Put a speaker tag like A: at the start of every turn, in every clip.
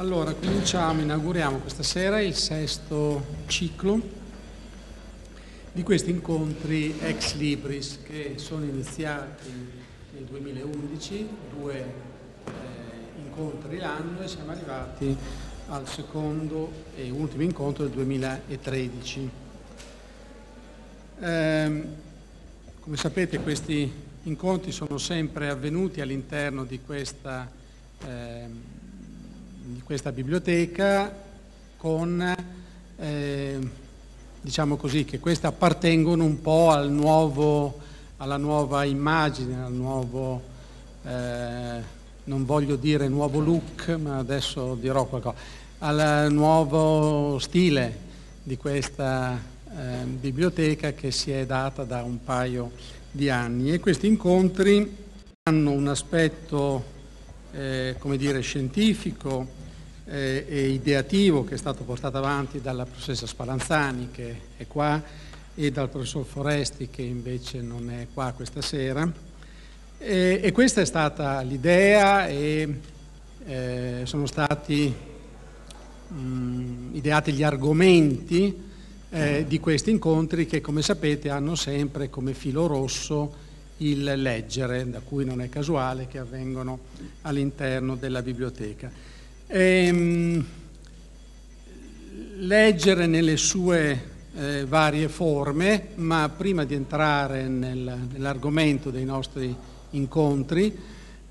A: Allora, cominciamo, inauguriamo questa sera il sesto ciclo di questi incontri ex libris che sono iniziati nel 2011, due eh, incontri l'anno e siamo arrivati al secondo e ultimo incontro del 2013. Eh, come sapete questi incontri sono sempre avvenuti all'interno di questa eh, di questa biblioteca con, eh, diciamo così, che queste appartengono un po' al nuovo, alla nuova immagine, al nuovo, eh, non voglio dire nuovo look, ma adesso dirò qualcosa, al nuovo stile di questa eh, biblioteca che si è data da un paio di anni. E questi incontri hanno un aspetto eh, come dire, scientifico, eh, e ideativo che è stato portato avanti dalla professoressa Spallanzani che è qua e dal professor Foresti che invece non è qua questa sera. E, e questa è stata l'idea e eh, sono stati mh, mm, ideati gli argomenti eh, di questi incontri che come sapete hanno sempre come filo rosso il leggere, da cui non è casuale che avvengono all'interno della biblioteca. Ehm, leggere nelle sue eh, varie forme, ma prima di entrare nel, nell'argomento dei nostri incontri,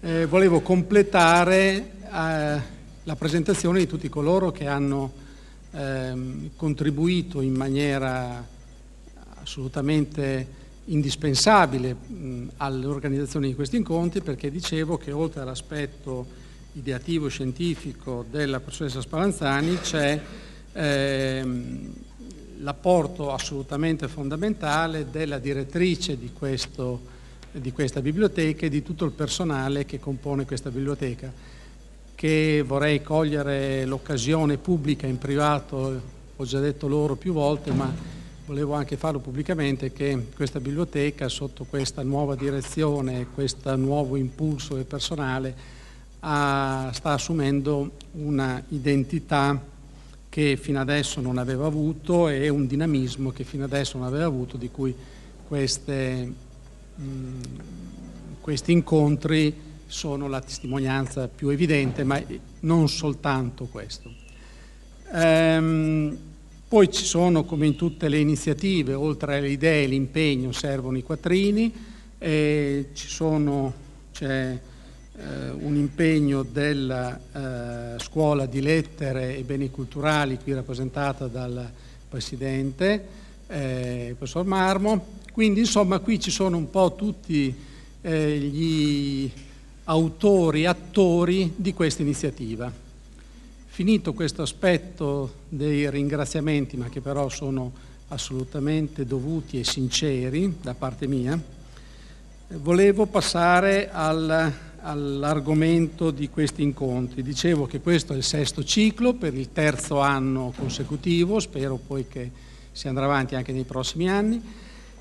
A: eh, volevo completare eh, la presentazione di tutti coloro che hanno ehm, contribuito in maniera assolutamente indispensabile all'organizzazione di questi incontri perché dicevo che oltre all'aspetto ideativo scientifico della professoressa Spallanzani c'è ehm, l'apporto assolutamente fondamentale della direttrice di, questo, di questa biblioteca e di tutto il personale che compone questa biblioteca, che vorrei cogliere l'occasione pubblica in privato, ho già detto loro più volte, ma volevo anche farlo pubblicamente, che questa biblioteca sotto questa nuova direzione, questo nuovo impulso del personale, ha, sta assumendo una identità che fino adesso non aveva avuto e un dinamismo che fino adesso non aveva avuto, di cui queste, mh, questi incontri sono la testimonianza più evidente, ma non soltanto questo. Ehm, poi ci sono, come in tutte le iniziative, oltre alle idee e l'impegno, servono i quattrini, e ci sono, c'è eh, un impegno della eh, scuola di lettere e beni culturali qui rappresentata dal presidente, eh, il professor Marmo. Quindi insomma qui ci sono un po' tutti eh, gli autori, attori di questa iniziativa. Finito questo aspetto dei ringraziamenti, ma che però sono assolutamente dovuti e sinceri da parte mia, volevo passare al all'argomento di questi incontri. Dicevo che questo è il sesto ciclo per il terzo anno consecutivo, spero poi che si andrà avanti anche nei prossimi anni,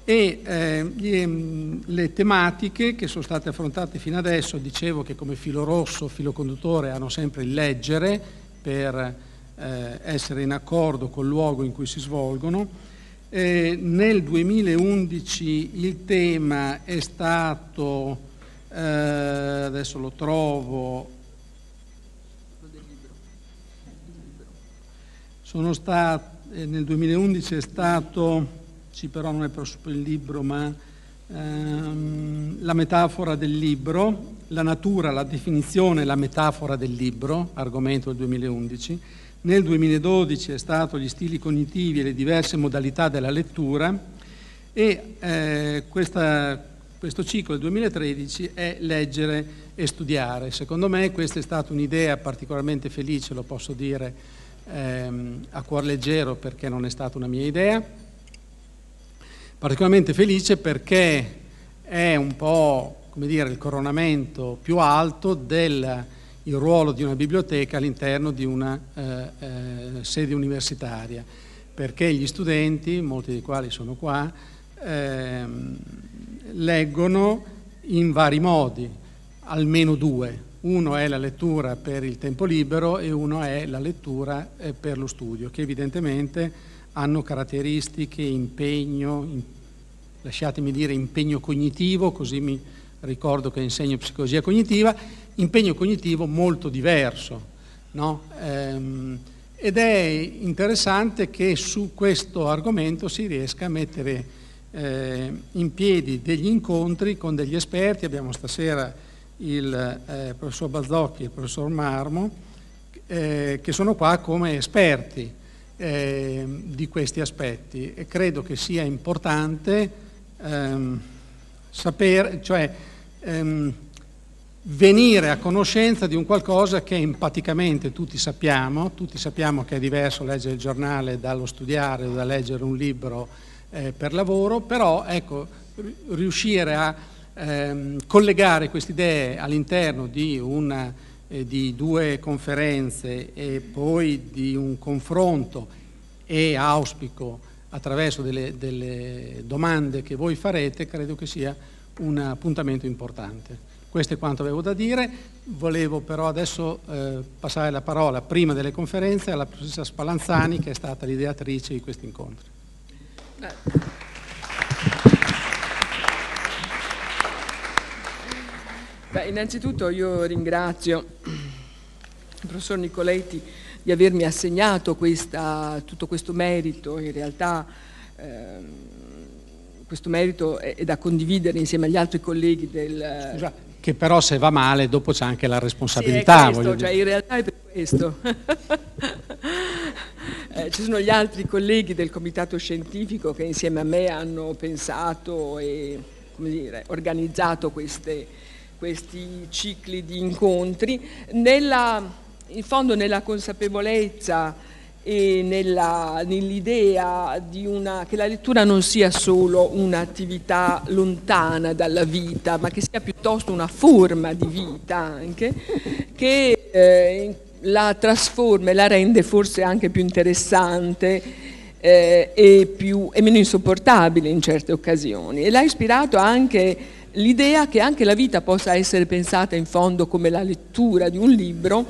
A: e eh, le, le tematiche che sono state affrontate fino adesso, dicevo che come filo rosso, filo conduttore hanno sempre il leggere per eh, essere in accordo col luogo in cui si svolgono. Eh, nel 2011 il tema è stato eh, adesso lo trovo, sono stato, eh, nel 2011 è stato, sì però non è proprio il libro, ma ehm, la metafora del libro, la natura, la definizione, la metafora del libro, argomento del 2011. Nel 2012 è stato gli stili cognitivi e le diverse modalità della lettura e eh, questa, questo ciclo del 2013 è leggere e studiare. Secondo me questa è stata un'idea particolarmente felice, lo posso dire ehm, a cuor leggero perché non è stata una mia idea, particolarmente felice perché è un po' come dire, il coronamento più alto del ruolo di una biblioteca all'interno di una eh, eh, sede universitaria, perché gli studenti, molti dei quali sono qua, ehm, leggono in vari modi, almeno due. Uno è la lettura per il tempo libero e uno è la lettura eh, per lo studio, che evidentemente hanno caratteristiche, impegno, lasciatemi dire impegno cognitivo, così mi ricordo che insegno psicologia cognitiva, impegno cognitivo molto diverso. No? Ehm, ed è interessante che su questo argomento si riesca a mettere eh, in piedi degli incontri con degli esperti. Abbiamo stasera il eh, professor Balzocchi e il professor Marmo, eh, che sono qua come esperti eh, di questi aspetti e credo che sia importante ehm, sapere, cioè ehm, venire a conoscenza di un qualcosa che empaticamente tutti sappiamo, tutti sappiamo che è diverso leggere il giornale dallo studiare o da leggere un libro eh, per lavoro, però ecco, riuscire a ehm, collegare queste idee all'interno di, eh, di due conferenze e poi di un confronto e auspico attraverso delle, delle domande che voi farete, credo che sia un appuntamento importante. Questo è quanto avevo da dire, volevo però adesso eh, passare la parola prima delle conferenze alla professoressa Spallanzani che è stata l'ideatrice di questi incontri.
B: Beh, innanzitutto io ringrazio il professor Nicoletti di avermi assegnato questa, tutto questo merito, in realtà eh, questo merito è, è, da condividere insieme agli altri colleghi del...
A: Scusa che però se va male dopo c'è anche la responsabilità.
B: Sì, questo, cioè, in realtà è per questo. eh, ci sono gli altri colleghi del comitato scientifico che insieme a me hanno pensato e dire, organizzato queste, questi cicli di incontri, nella, in fondo nella consapevolezza e nell'idea che la lettura non sia solo un'attività lontana dalla vita, ma che sia piuttosto una forma di vita anche, che eh, la trasforma e la rende forse anche più interessante eh, e, più, e meno insopportabile in certe occasioni. E l'ha ispirato anche l'idea che anche la vita possa essere pensata in fondo come la lettura di un libro,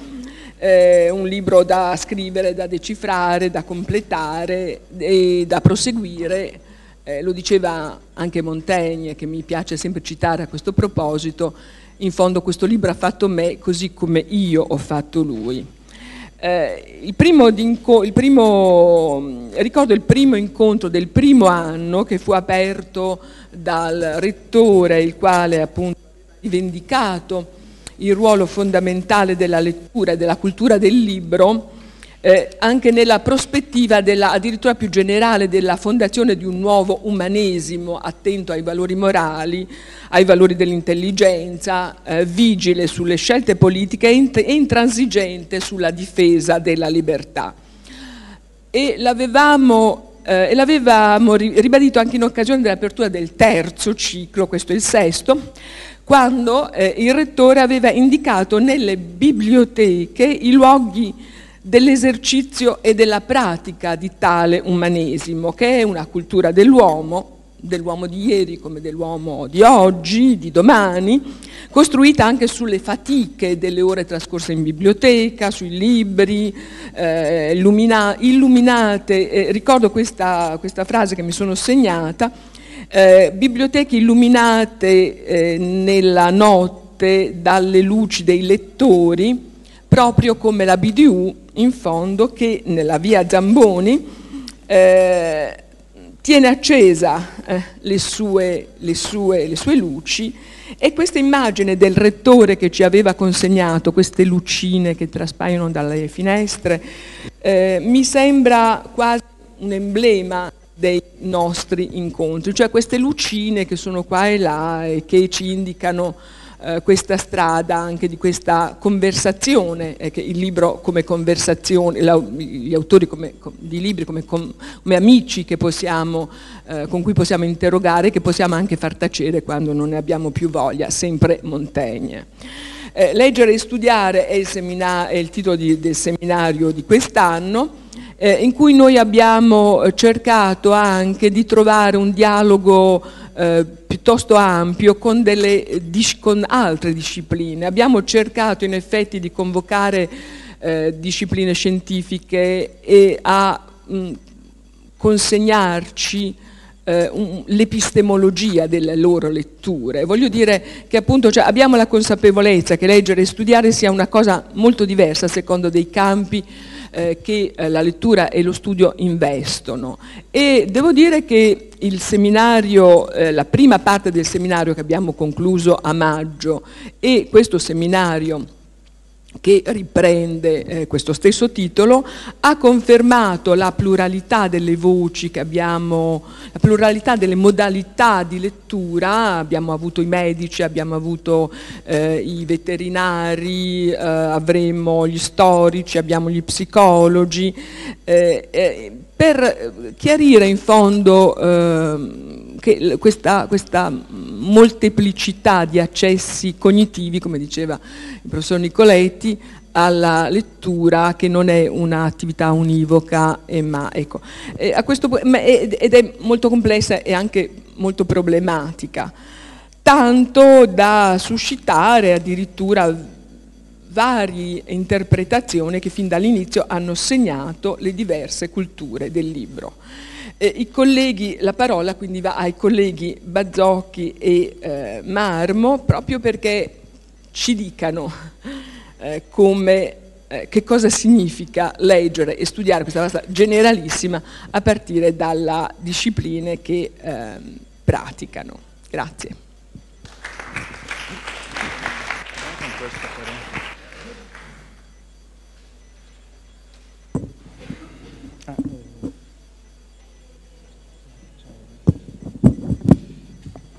B: eh, un libro da scrivere, da decifrare, da completare e da proseguire. Eh, lo diceva anche Montaigne, che mi piace sempre citare a questo proposito, in fondo questo libro ha fatto me così come io ho fatto lui. Eh, il primo, il primo, ricordo il primo incontro del primo anno che fu aperto dal rettore, il quale appunto ha rivendicato il ruolo fondamentale della lettura e della cultura del libro, eh, anche nella prospettiva della, addirittura più generale della fondazione di un nuovo umanesimo attento ai valori morali, ai valori dell'intelligenza, eh, vigile sulle scelte politiche e intransigente sulla difesa della libertà. E l'avevamo, eh, e l'avevamo ribadito anche in occasione dell'apertura del terzo ciclo, questo è il sesto, quando eh, il rettore aveva indicato nelle biblioteche i luoghi dell'esercizio e della pratica di tale umanesimo, che è una cultura dell'uomo, dell'uomo di ieri come dell'uomo di oggi, di domani, costruita anche sulle fatiche delle ore trascorse in biblioteca, sui libri, eh, illumina, illuminate. Eh, ricordo questa, questa frase che mi sono segnata, eh, biblioteche illuminate eh, nella notte dalle luci dei lettori, proprio come la BDU in fondo che nella via Zamboni eh, tiene accesa eh, le sue, le, sue, le, sue, luci. E questa immagine del rettore che ci aveva consegnato, queste lucine che traspaiono dalle finestre, eh, mi sembra quasi un emblema dei nostri incontri, cioè queste lucine che sono qua e là e che ci indicano eh, questa strada anche di questa conversazione, eh, che il libro come conversazione, la, gli autori come, di libri come, come amici possiamo, eh, con cui possiamo interrogare, che possiamo anche far tacere quando non ne abbiamo più voglia, sempre Montaigne. Eh, leggere e studiare è il, è il titolo di, del seminario di quest'anno eh, in cui noi abbiamo eh, cercato anche di trovare un dialogo eh, piuttosto ampio con, delle, con, altre discipline. Abbiamo cercato in effetti di convocare eh, discipline scientifiche e a mh, consegnarci eh, l'epistemologia delle loro letture. Voglio dire che appunto cioè, abbiamo la consapevolezza che leggere e studiare sia una cosa molto diversa a secondo dei campi eh, che eh, la lettura e lo studio investono. E devo dire che il seminario, eh, la prima parte del seminario che abbiamo concluso a maggio e questo seminario che riprende eh, questo stesso titolo, ha confermato la pluralità delle voci che abbiamo, la pluralità delle modalità di lettura, abbiamo avuto i medici, abbiamo avuto eh, i veterinari, eh, avremo gli storici, abbiamo gli psicologi, eh, eh, per chiarire in fondo ehm, che questa, questa, molteplicità di accessi cognitivi, come diceva il professor Nicoletti, alla lettura che non è un'attività univoca, e ma, ecco. e questo, ed è molto complessa e anche molto problematica, tanto da suscitare addirittura varie interpretazioni che fin dall'inizio hanno segnato le diverse culture del libro. Eh, colleghi, la parola quindi va ai colleghi Bazzocchi e eh, Marmo proprio perché ci dicano eh, come, eh, che cosa significa leggere e studiare questa cosa generalissima a partire dalla discipline che ehm, praticano. Grazie.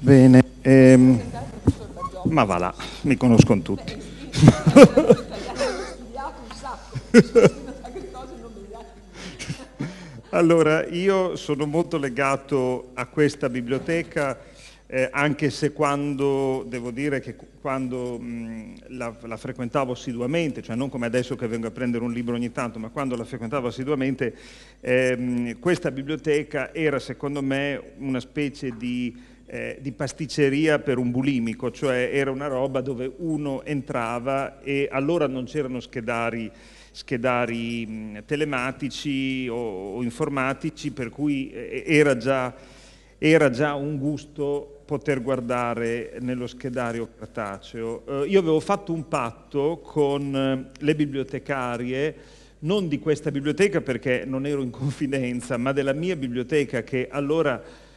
C: Bene, ehm, ma va là, mi conoscono tutti. allora, io sono molto legato a questa biblioteca, eh, anche se quando, devo dire che quando mh, la, la, frequentavo assiduamente, cioè non come adesso che vengo a prendere un libro ogni tanto, ma quando la frequentavo assiduamente, ehm, questa biblioteca era secondo me una specie di eh, di pasticceria per un bulimico, cioè era una roba dove uno entrava e allora non c'erano schedari, schedari telematici o, o, informatici, per cui eh, era, già, era, già, un gusto poter guardare nello schedario cartaceo. Eh, io avevo fatto un patto con eh, le bibliotecarie, non di questa biblioteca perché non ero in confidenza, ma della mia biblioteca che allora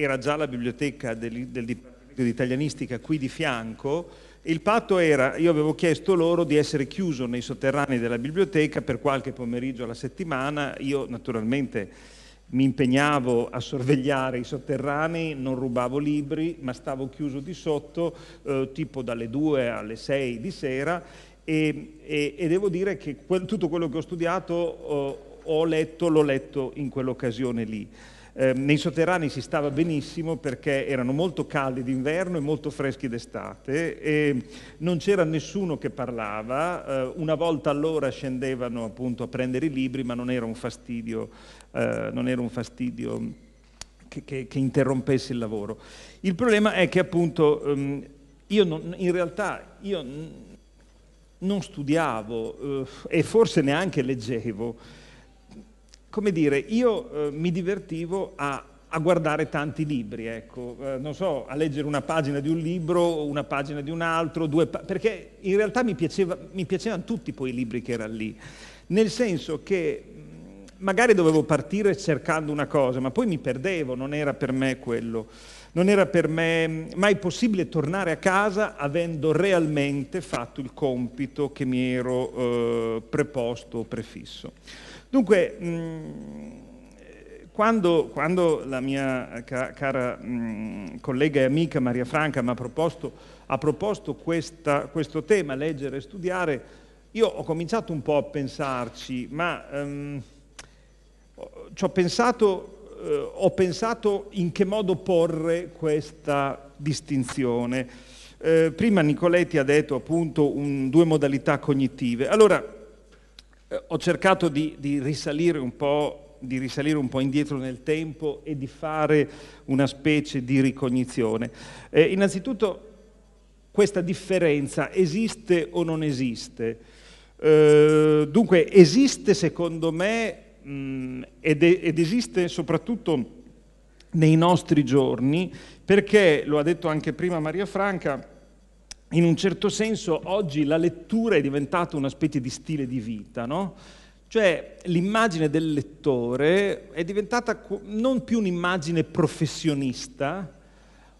C: era già la biblioteca del, del Dipartimento di Italianistica qui di fianco, il patto era, io avevo chiesto loro di essere chiuso nei sotterranei della biblioteca per qualche pomeriggio alla settimana, io naturalmente mi impegnavo a sorvegliare i sotterranei, non rubavo libri, ma stavo chiuso di sotto, eh, tipo dalle 2 alle 6 di sera, e, e, e devo dire che quel, tutto quello che ho studiato eh, ho letto, l'ho letto in quell'occasione lì. Eh, nei sotterranei si stava benissimo perché erano molto caldi d'inverno e molto freschi d'estate e non c'era nessuno che parlava, eh, una volta all'ora scendevano appunto a prendere i libri ma non era un fastidio, eh, non era un fastidio che, che, che, interrompesse il lavoro. Il problema è che appunto ehm, io non, in realtà io non studiavo eh, e forse neanche leggevo, come dire, io eh, mi divertivo a, a, guardare tanti libri, ecco, eh, non so, a leggere una pagina di un libro, una pagina di un altro, pa- perché in realtà mi, piaceva, mi piacevano tutti poi i libri che erano lì, nel senso che magari dovevo partire cercando una cosa, ma poi mi perdevo, non era per me quello. Non era per me mai possibile tornare a casa avendo realmente fatto il compito che mi ero eh, preposto o prefisso. Dunque, mh, mm, quando, quando, la mia cara mh, mm, collega e amica Maria Franca mi ha proposto, ha proposto questa, questo tema, leggere e studiare, io ho cominciato un po' a pensarci, ma um, ci ho pensato, eh, ho pensato in che modo porre questa distinzione. Eh, prima Nicoletti ha detto appunto un, due modalità cognitive. Allora, eh, ho cercato di, di, risalire di, risalire un po', indietro nel tempo e di fare una specie di ricognizione. Eh, innanzitutto questa differenza esiste o non esiste? Eh, dunque esiste secondo me mh, ed, ed esiste soprattutto nei nostri giorni perché, lo ha detto anche prima Maria Franca, in un certo senso oggi la lettura è diventata una specie di stile di vita, no? Cioè l'immagine del lettore è diventata non più un'immagine professionista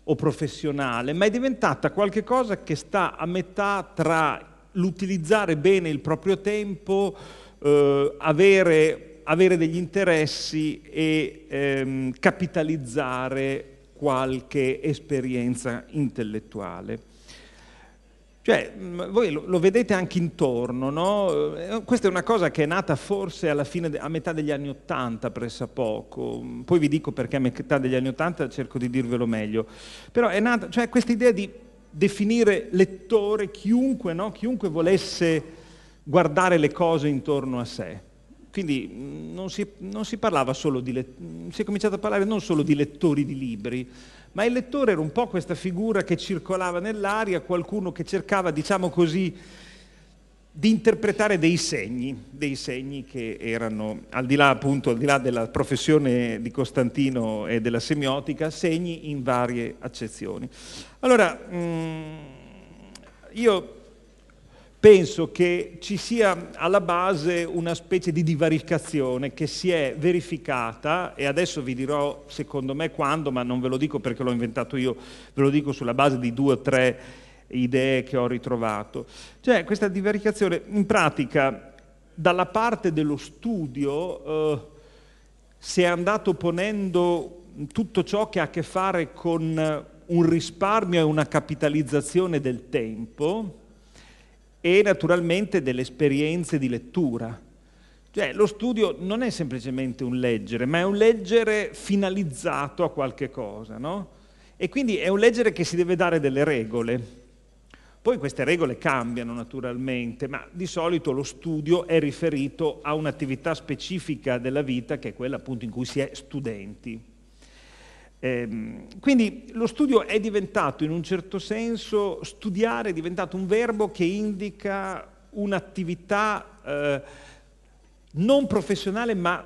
C: o professionale, ma è diventata qualcosa che sta a metà tra l'utilizzare bene il proprio tempo, eh, avere, avere, degli interessi e ehm, capitalizzare qualche esperienza intellettuale. Cioè, mm, voi lo, vedete anche intorno, no? Eh, questa è una cosa che è nata forse alla fine, a metà degli anni Ottanta, pressappoco. Poi vi dico perché a metà degli anni Ottanta cerco di dirvelo meglio. Però è nata, cioè questa idea di definire lettore chiunque, no? chiunque volesse guardare le cose intorno a sé. Quindi mm, non si, non si parlava solo di, si è cominciato a parlare non solo di lettori di libri, ma il lettore era un po' questa figura che circolava nell'aria, qualcuno che cercava, diciamo così, di interpretare dei segni, dei segni che erano, al di là appunto, al di là della professione di Costantino e della semiotica, segni in varie accezioni. Allora, mm, io penso che ci sia alla base una specie di divaricazione che si è verificata e adesso vi dirò secondo me quando, ma non ve lo dico perché l'ho inventato io, ve lo dico sulla base di due o tre idee che ho ritrovato. Cioè questa divaricazione in pratica dalla parte dello studio eh, si è andato ponendo tutto ciò che ha a che fare con un risparmio e una capitalizzazione del tempo, e naturalmente delle esperienze di lettura. Cioè lo studio non è semplicemente un leggere, ma è un leggere finalizzato a qualche cosa, no? E quindi è un leggere che si deve dare delle regole. Poi queste regole cambiano naturalmente, ma di solito lo studio è riferito a un'attività specifica della vita che è quella appunto in cui si è studenti. Eh, quindi lo studio è diventato in un certo senso, studiare è diventato un verbo che indica un'attività eh, non professionale ma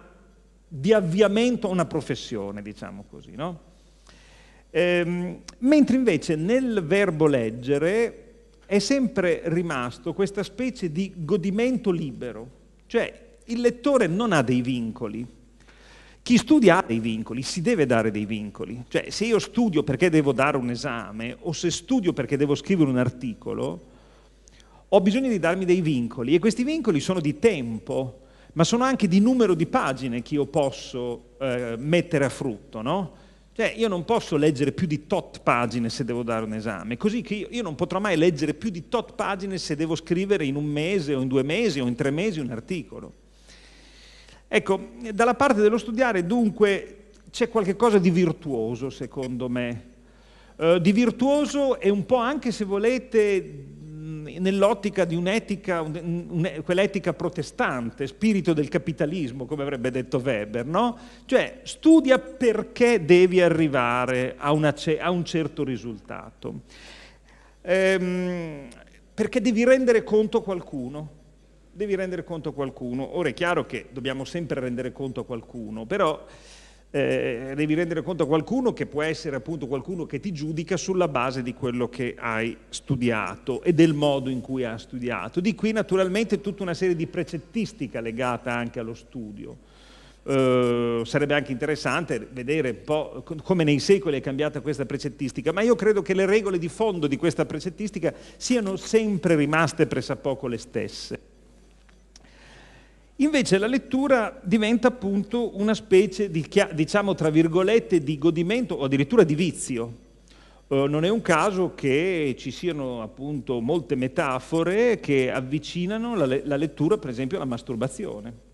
C: di avviamento a una professione, diciamo così. No? Eh, mentre invece nel verbo leggere è sempre rimasto questa specie di godimento libero, cioè il lettore non ha dei vincoli, chi studia ha dei vincoli, si deve dare dei vincoli. Cioè, se io studio perché devo dare un esame o se studio perché devo scrivere un articolo, ho bisogno di darmi dei vincoli e questi vincoli sono di tempo, ma sono anche di numero di pagine che io posso eh, mettere a frutto, no? Cioè, io non posso leggere più di tot pagine se devo dare un esame, così che io, io non potrò mai leggere più di tot pagine se devo scrivere in un mese o in due mesi o in tre mesi un articolo. Ecco, dalla parte dello studiare dunque c'è qualcosa di virtuoso secondo me, eh, di virtuoso e un po' anche se volete nell'ottica di un'etica, un, quell'etica protestante, spirito del capitalismo, come avrebbe detto Weber, no? Cioè studia perché devi arrivare a, una, a un certo risultato. Ehm, perché devi rendere conto qualcuno devi rendere conto a qualcuno. Ora è chiaro che dobbiamo sempre rendere conto a qualcuno, però eh, devi rendere conto a qualcuno che può essere appunto qualcuno che ti giudica sulla base di quello che hai studiato e del modo in cui hai studiato. Di qui naturalmente tutta una serie di precettistica legata anche allo studio. Uh, sarebbe anche interessante vedere un po' come nei secoli è cambiata questa precettistica, ma io credo che le regole di fondo di questa precettistica siano sempre rimaste pressappoco le stesse. Invece la lettura diventa appunto una specie di, diciamo tra virgolette, di godimento o addirittura di vizio. Uh, non è un caso che ci siano appunto molte metafore che avvicinano la, la lettura, per esempio, alla masturbazione.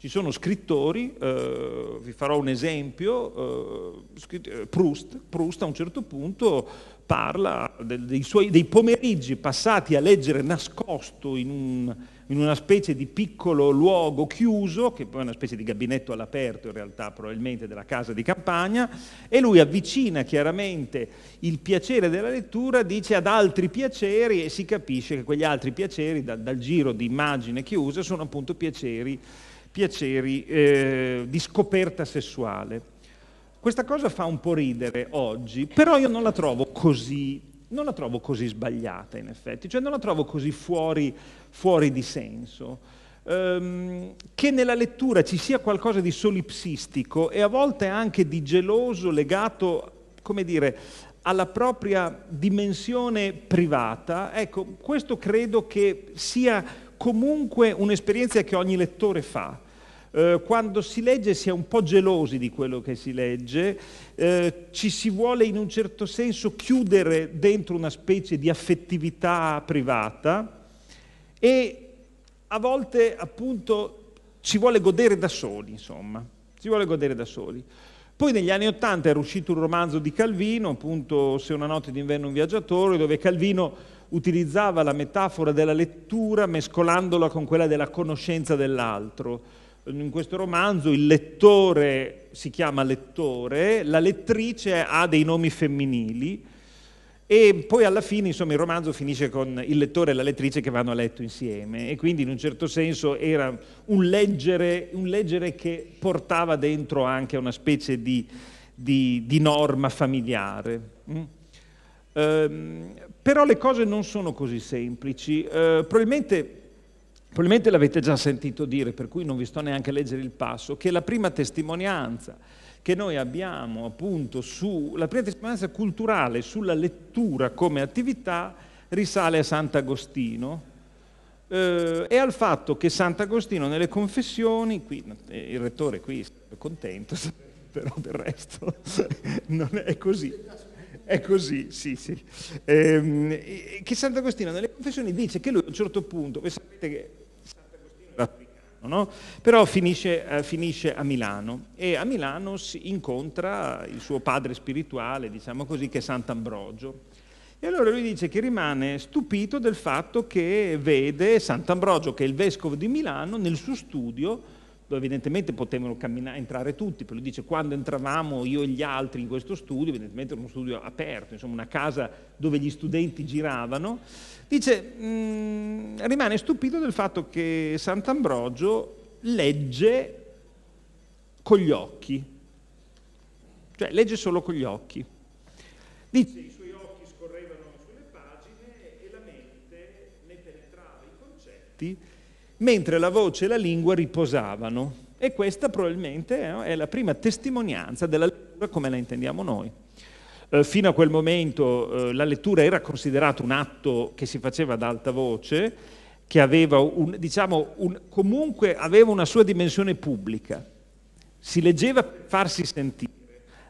C: Ci sono scrittori, eh, vi farò un esempio, eh, Proust, Proust a un certo punto parla dei, suoi, dei pomeriggi passati a leggere nascosto in, un, in, una specie di piccolo luogo chiuso, che poi è una specie di gabinetto all'aperto in realtà probabilmente della casa di campagna, e lui avvicina chiaramente il piacere della lettura, dice ad altri piaceri e si capisce che quegli altri piaceri dal, dal giro di immagine chiusa sono appunto piaceri piaceri eh, di scoperta sessuale. Questa cosa fa un po' ridere oggi, però io non la trovo così, non la trovo così sbagliata in effetti, cioè non la trovo così fuori, fuori di senso. Um, che nella lettura ci sia qualcosa di solipsistico e a volte anche di geloso legato, come dire, alla propria dimensione privata, ecco, questo credo che sia comunque un'esperienza che ogni lettore fa. Eh, quando si legge si è un po' gelosi di quello che si legge, eh, ci si vuole in un certo senso chiudere dentro una specie di affettività privata e a volte appunto ci vuole godere da soli, insomma, ci vuole godere da soli. Poi negli anni Ottanta era uscito un romanzo di Calvino, appunto Se una notte d'inverno un viaggiatore, dove Calvino utilizzava la metafora della lettura mescolandola con quella della conoscenza dell'altro. In questo romanzo il lettore si chiama lettore, la lettrice ha dei nomi femminili e poi alla fine insomma, il romanzo finisce con il lettore e la lettrice che vanno a letto insieme e quindi in un certo senso era un leggere, un leggere che portava dentro anche una specie di, di, di norma familiare. Mm? Ehm, però le cose non sono così semplici. Eh, probabilmente, probabilmente l'avete già sentito dire, per cui non vi sto neanche a leggere il passo, che la prima testimonianza che noi abbiamo appunto sulla prima testimonianza culturale sulla lettura come attività risale a Sant'Agostino eh, e al fatto che Sant'Agostino nelle confessioni, qui, il rettore qui è contento, però del resto non è così. È così, sì, sì. Ehm, che Sant'Agostino nelle confessioni dice che lui a un certo punto, voi sapete che africano, no? però finisce, eh, finisce, a Milano e a Milano si incontra il suo padre spirituale, diciamo così, che è Sant'Ambrogio. E allora lui dice che rimane stupito del fatto che vede Sant'Ambrogio, che è il vescovo di Milano, nel suo studio dove evidentemente potevano camminare, entrare tutti, lui dice quando entravamo io e gli altri in questo studio, evidentemente era uno studio aperto, insomma una casa dove gli studenti giravano, dice mh, mm, rimane stupito del fatto che Sant'Ambrogio legge con gli occhi, cioè legge solo con gli occhi. Dice i suoi occhi scorrevano sulle pagine e la mente ne penetrava i concetti mentre la voce e la lingua riposavano. E questa probabilmente è la prima testimonianza della lettura come la intendiamo noi. Eh, fino a quel momento eh, la lettura era considerata un atto che si faceva ad alta voce, che aveva un, diciamo, un, comunque aveva una sua dimensione pubblica. Si leggeva per farsi sentire.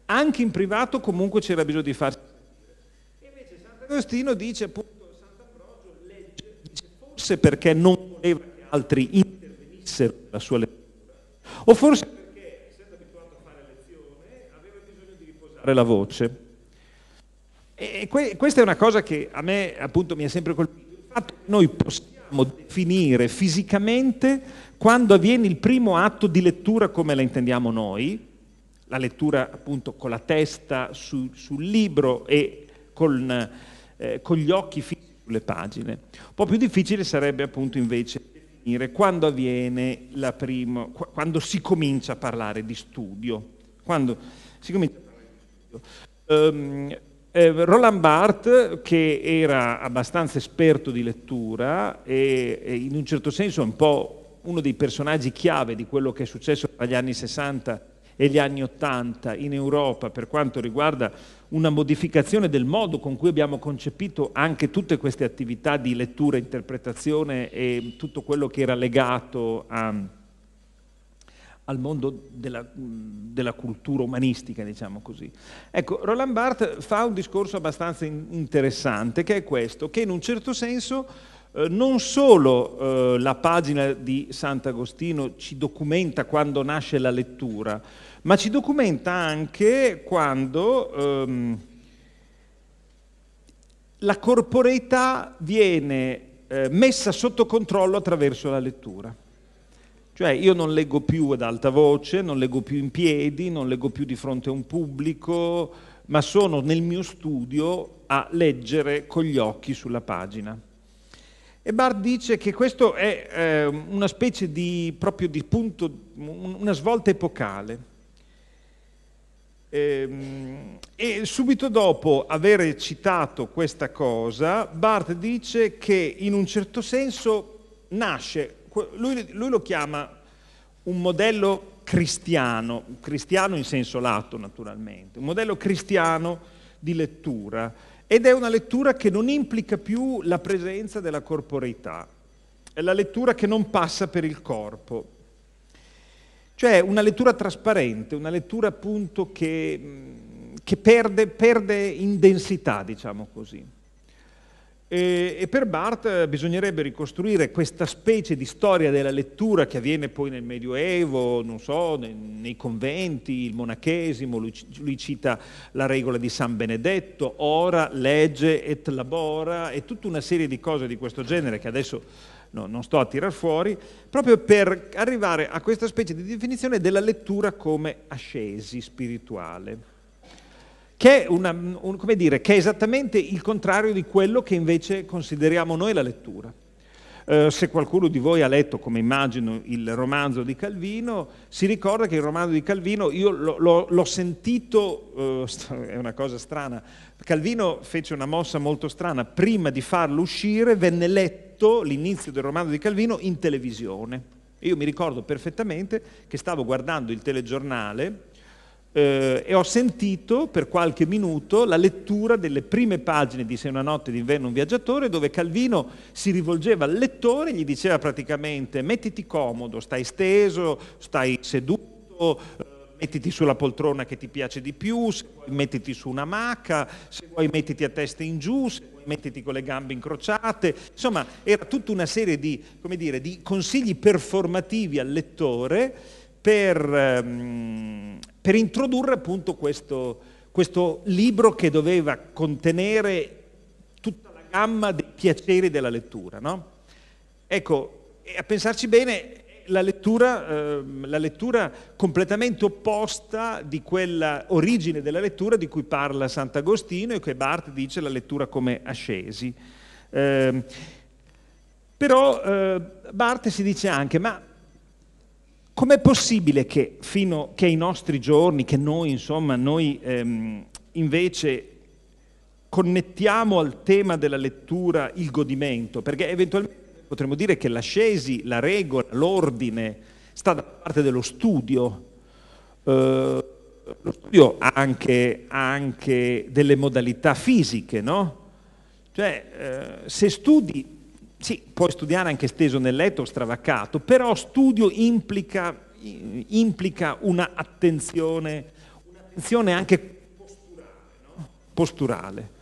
C: Anche in privato comunque c'era bisogno di farsi sentire. Invece Sant'Agostino dice appunto, Sant'Ambrogio legge, dice, forse perché non voleva altri intervenissero nella sua lettura, o forse perché, essendo abituato a fare lezione, aveva bisogno di riposare la voce. E que- questa è una cosa che a me appunto mi ha sempre colpito, il fatto che noi possiamo definire fisicamente quando avviene il primo atto di lettura come la intendiamo noi, la lettura appunto con la testa su, sul libro e con, eh, con gli occhi fissi sulle pagine. Un po' più difficile sarebbe appunto invece quando avviene la prima, quando si comincia a parlare di studio. Quando si comincia a parlare di studio. Um, Roland Barthes, che era abbastanza esperto di lettura e, e in un certo senso è un po' uno dei personaggi chiave di quello che è successo tra gli anni 60 e gli anni 80 in Europa per quanto riguarda una modificazione del modo con cui abbiamo concepito anche tutte queste attività di lettura, interpretazione e tutto quello che era legato a, al mondo della, della, cultura umanistica, diciamo così. Ecco, Roland Barthes fa un discorso abbastanza interessante, che è questo, che in un certo senso eh, non solo eh, la pagina di Sant'Agostino ci documenta quando nasce la lettura, ma ci documenta anche quando ehm, la corporeità viene eh, messa sotto controllo attraverso la lettura. Cioè io non leggo più ad alta voce, non leggo più in piedi, non leggo più di fronte a un pubblico, ma sono nel mio studio a leggere con gli occhi sulla pagina. E Barth dice che questo è eh, una specie di, proprio di punto, una svolta epocale. E, ehm, e subito dopo aver citato questa cosa, Barth dice che in un certo senso nasce, lui, lui lo chiama un modello cristiano, cristiano in senso lato naturalmente, un modello cristiano di lettura ed è una lettura che non implica più la presenza della corporeità, è la lettura che non passa per il corpo, cioè una lettura trasparente, una lettura appunto che, che perde, perde in densità, diciamo così. E, e, per Barth bisognerebbe ricostruire questa specie di storia della lettura che avviene poi nel Medioevo, non so, nei, nei conventi, il monachesimo, lui, lui, cita la regola di San Benedetto, ora, legge et labora e tutta una serie di cose di questo genere che adesso no, non sto a tirar fuori, proprio per arrivare a questa specie di definizione della lettura come ascesi spirituale che è, una, un, dire, che è, esattamente il contrario di quello che invece consideriamo noi la lettura. Eh, se qualcuno di voi ha letto, come immagino, il romanzo di Calvino, si ricorda che il romanzo di Calvino, io lo, lo, l'ho sentito, eh, è una cosa strana, Calvino fece una mossa molto strana, prima di farlo uscire venne letto l'inizio del romanzo di Calvino in televisione. Io mi ricordo perfettamente che stavo guardando il telegiornale eh, e ho sentito per qualche minuto la lettura delle prime pagine di Se una notte d'inverno un viaggiatore dove Calvino si rivolgeva al lettore e gli diceva praticamente mettiti comodo, stai steso, stai seduto, eh, mettiti sulla poltrona che ti piace di più, se vuoi mettiti su una maca, se vuoi mettiti a testa in giù, se vuoi mettiti con le gambe incrociate, insomma era tutta una serie di, dire, di consigli performativi al lettore per, ehm, per introdurre appunto questo, questo libro che doveva contenere tutta la gamma dei piaceri della lettura. No? Ecco, a pensarci bene, la lettura, eh, la lettura, completamente opposta di quella origine della lettura di cui parla Sant'Agostino e che Barth dice la lettura come ascesi. Eh, però eh, Barth si dice anche, ma Com'è possibile che fino che ai nostri giorni, che noi insomma, noi ehm, invece connettiamo al tema della lettura il godimento? Perché eventualmente potremmo dire che l'ascesi, la regola, l'ordine sta da parte dello studio. Eh, lo studio ha anche, anche, delle modalità fisiche, no? Cioè, eh, se studi sì, puoi studiare anche steso nel letto, stravaccato, però studio implica, implica un'attenzione, un'attenzione anche posturale, no? posturale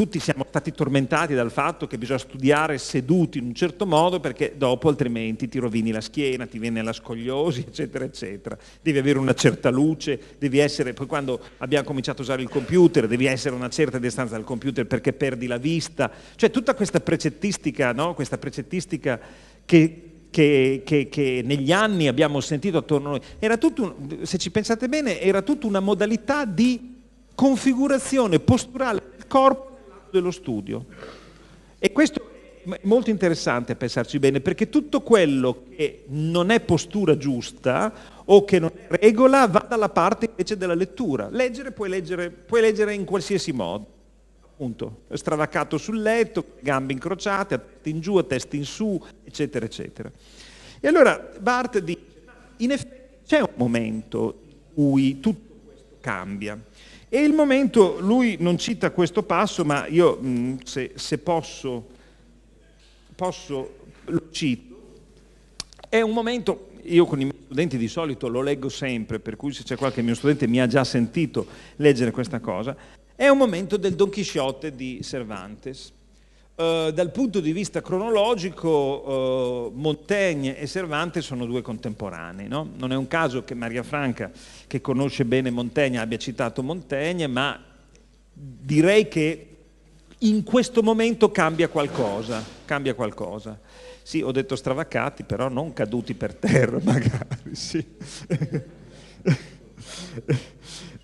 C: tutti siamo stati tormentati dal fatto che bisogna studiare seduti in un certo modo perché dopo altrimenti ti rovini la schiena, ti viene la scogliosi, eccetera, eccetera. Devi avere una certa luce, devi essere, poi quando abbiamo cominciato a usare il computer, devi essere a una certa distanza dal computer perché perdi la vista. Cioè tutta questa precettistica, no? questa precettistica che che, che, che, negli anni abbiamo sentito attorno a noi, era tutto, se ci pensate bene, era tutta una modalità di configurazione posturale del corpo dello studio. E questo è molto interessante pensarci bene, perché tutto quello che non è postura giusta o che non è regola va dalla parte invece della lettura. Leggere puoi leggere, puoi leggere in qualsiasi modo, appunto, stravaccato sul letto, gambe incrociate, a testa in giù, a testa in su, eccetera, eccetera. E allora Barth dice, in effetti c'è un momento in cui tutto questo cambia. E il momento, lui non cita questo passo, ma io mm, se, se posso, posso, lo cito, è un momento, io con i miei studenti di solito lo leggo sempre, per cui se c'è qualche mio studente mi ha già sentito leggere questa cosa, è un momento del Don Chisciotte di Cervantes. Eh, dal punto di vista cronologico, eh, Montaigne e Cervantes sono due contemporanei. No? Non è un caso che Maria Franca, che conosce bene Montaigne, abbia citato Montaigne, ma direi che in questo momento cambia qualcosa, cambia qualcosa. Sì, ho detto stravaccati, però non caduti per terra, magari, sì.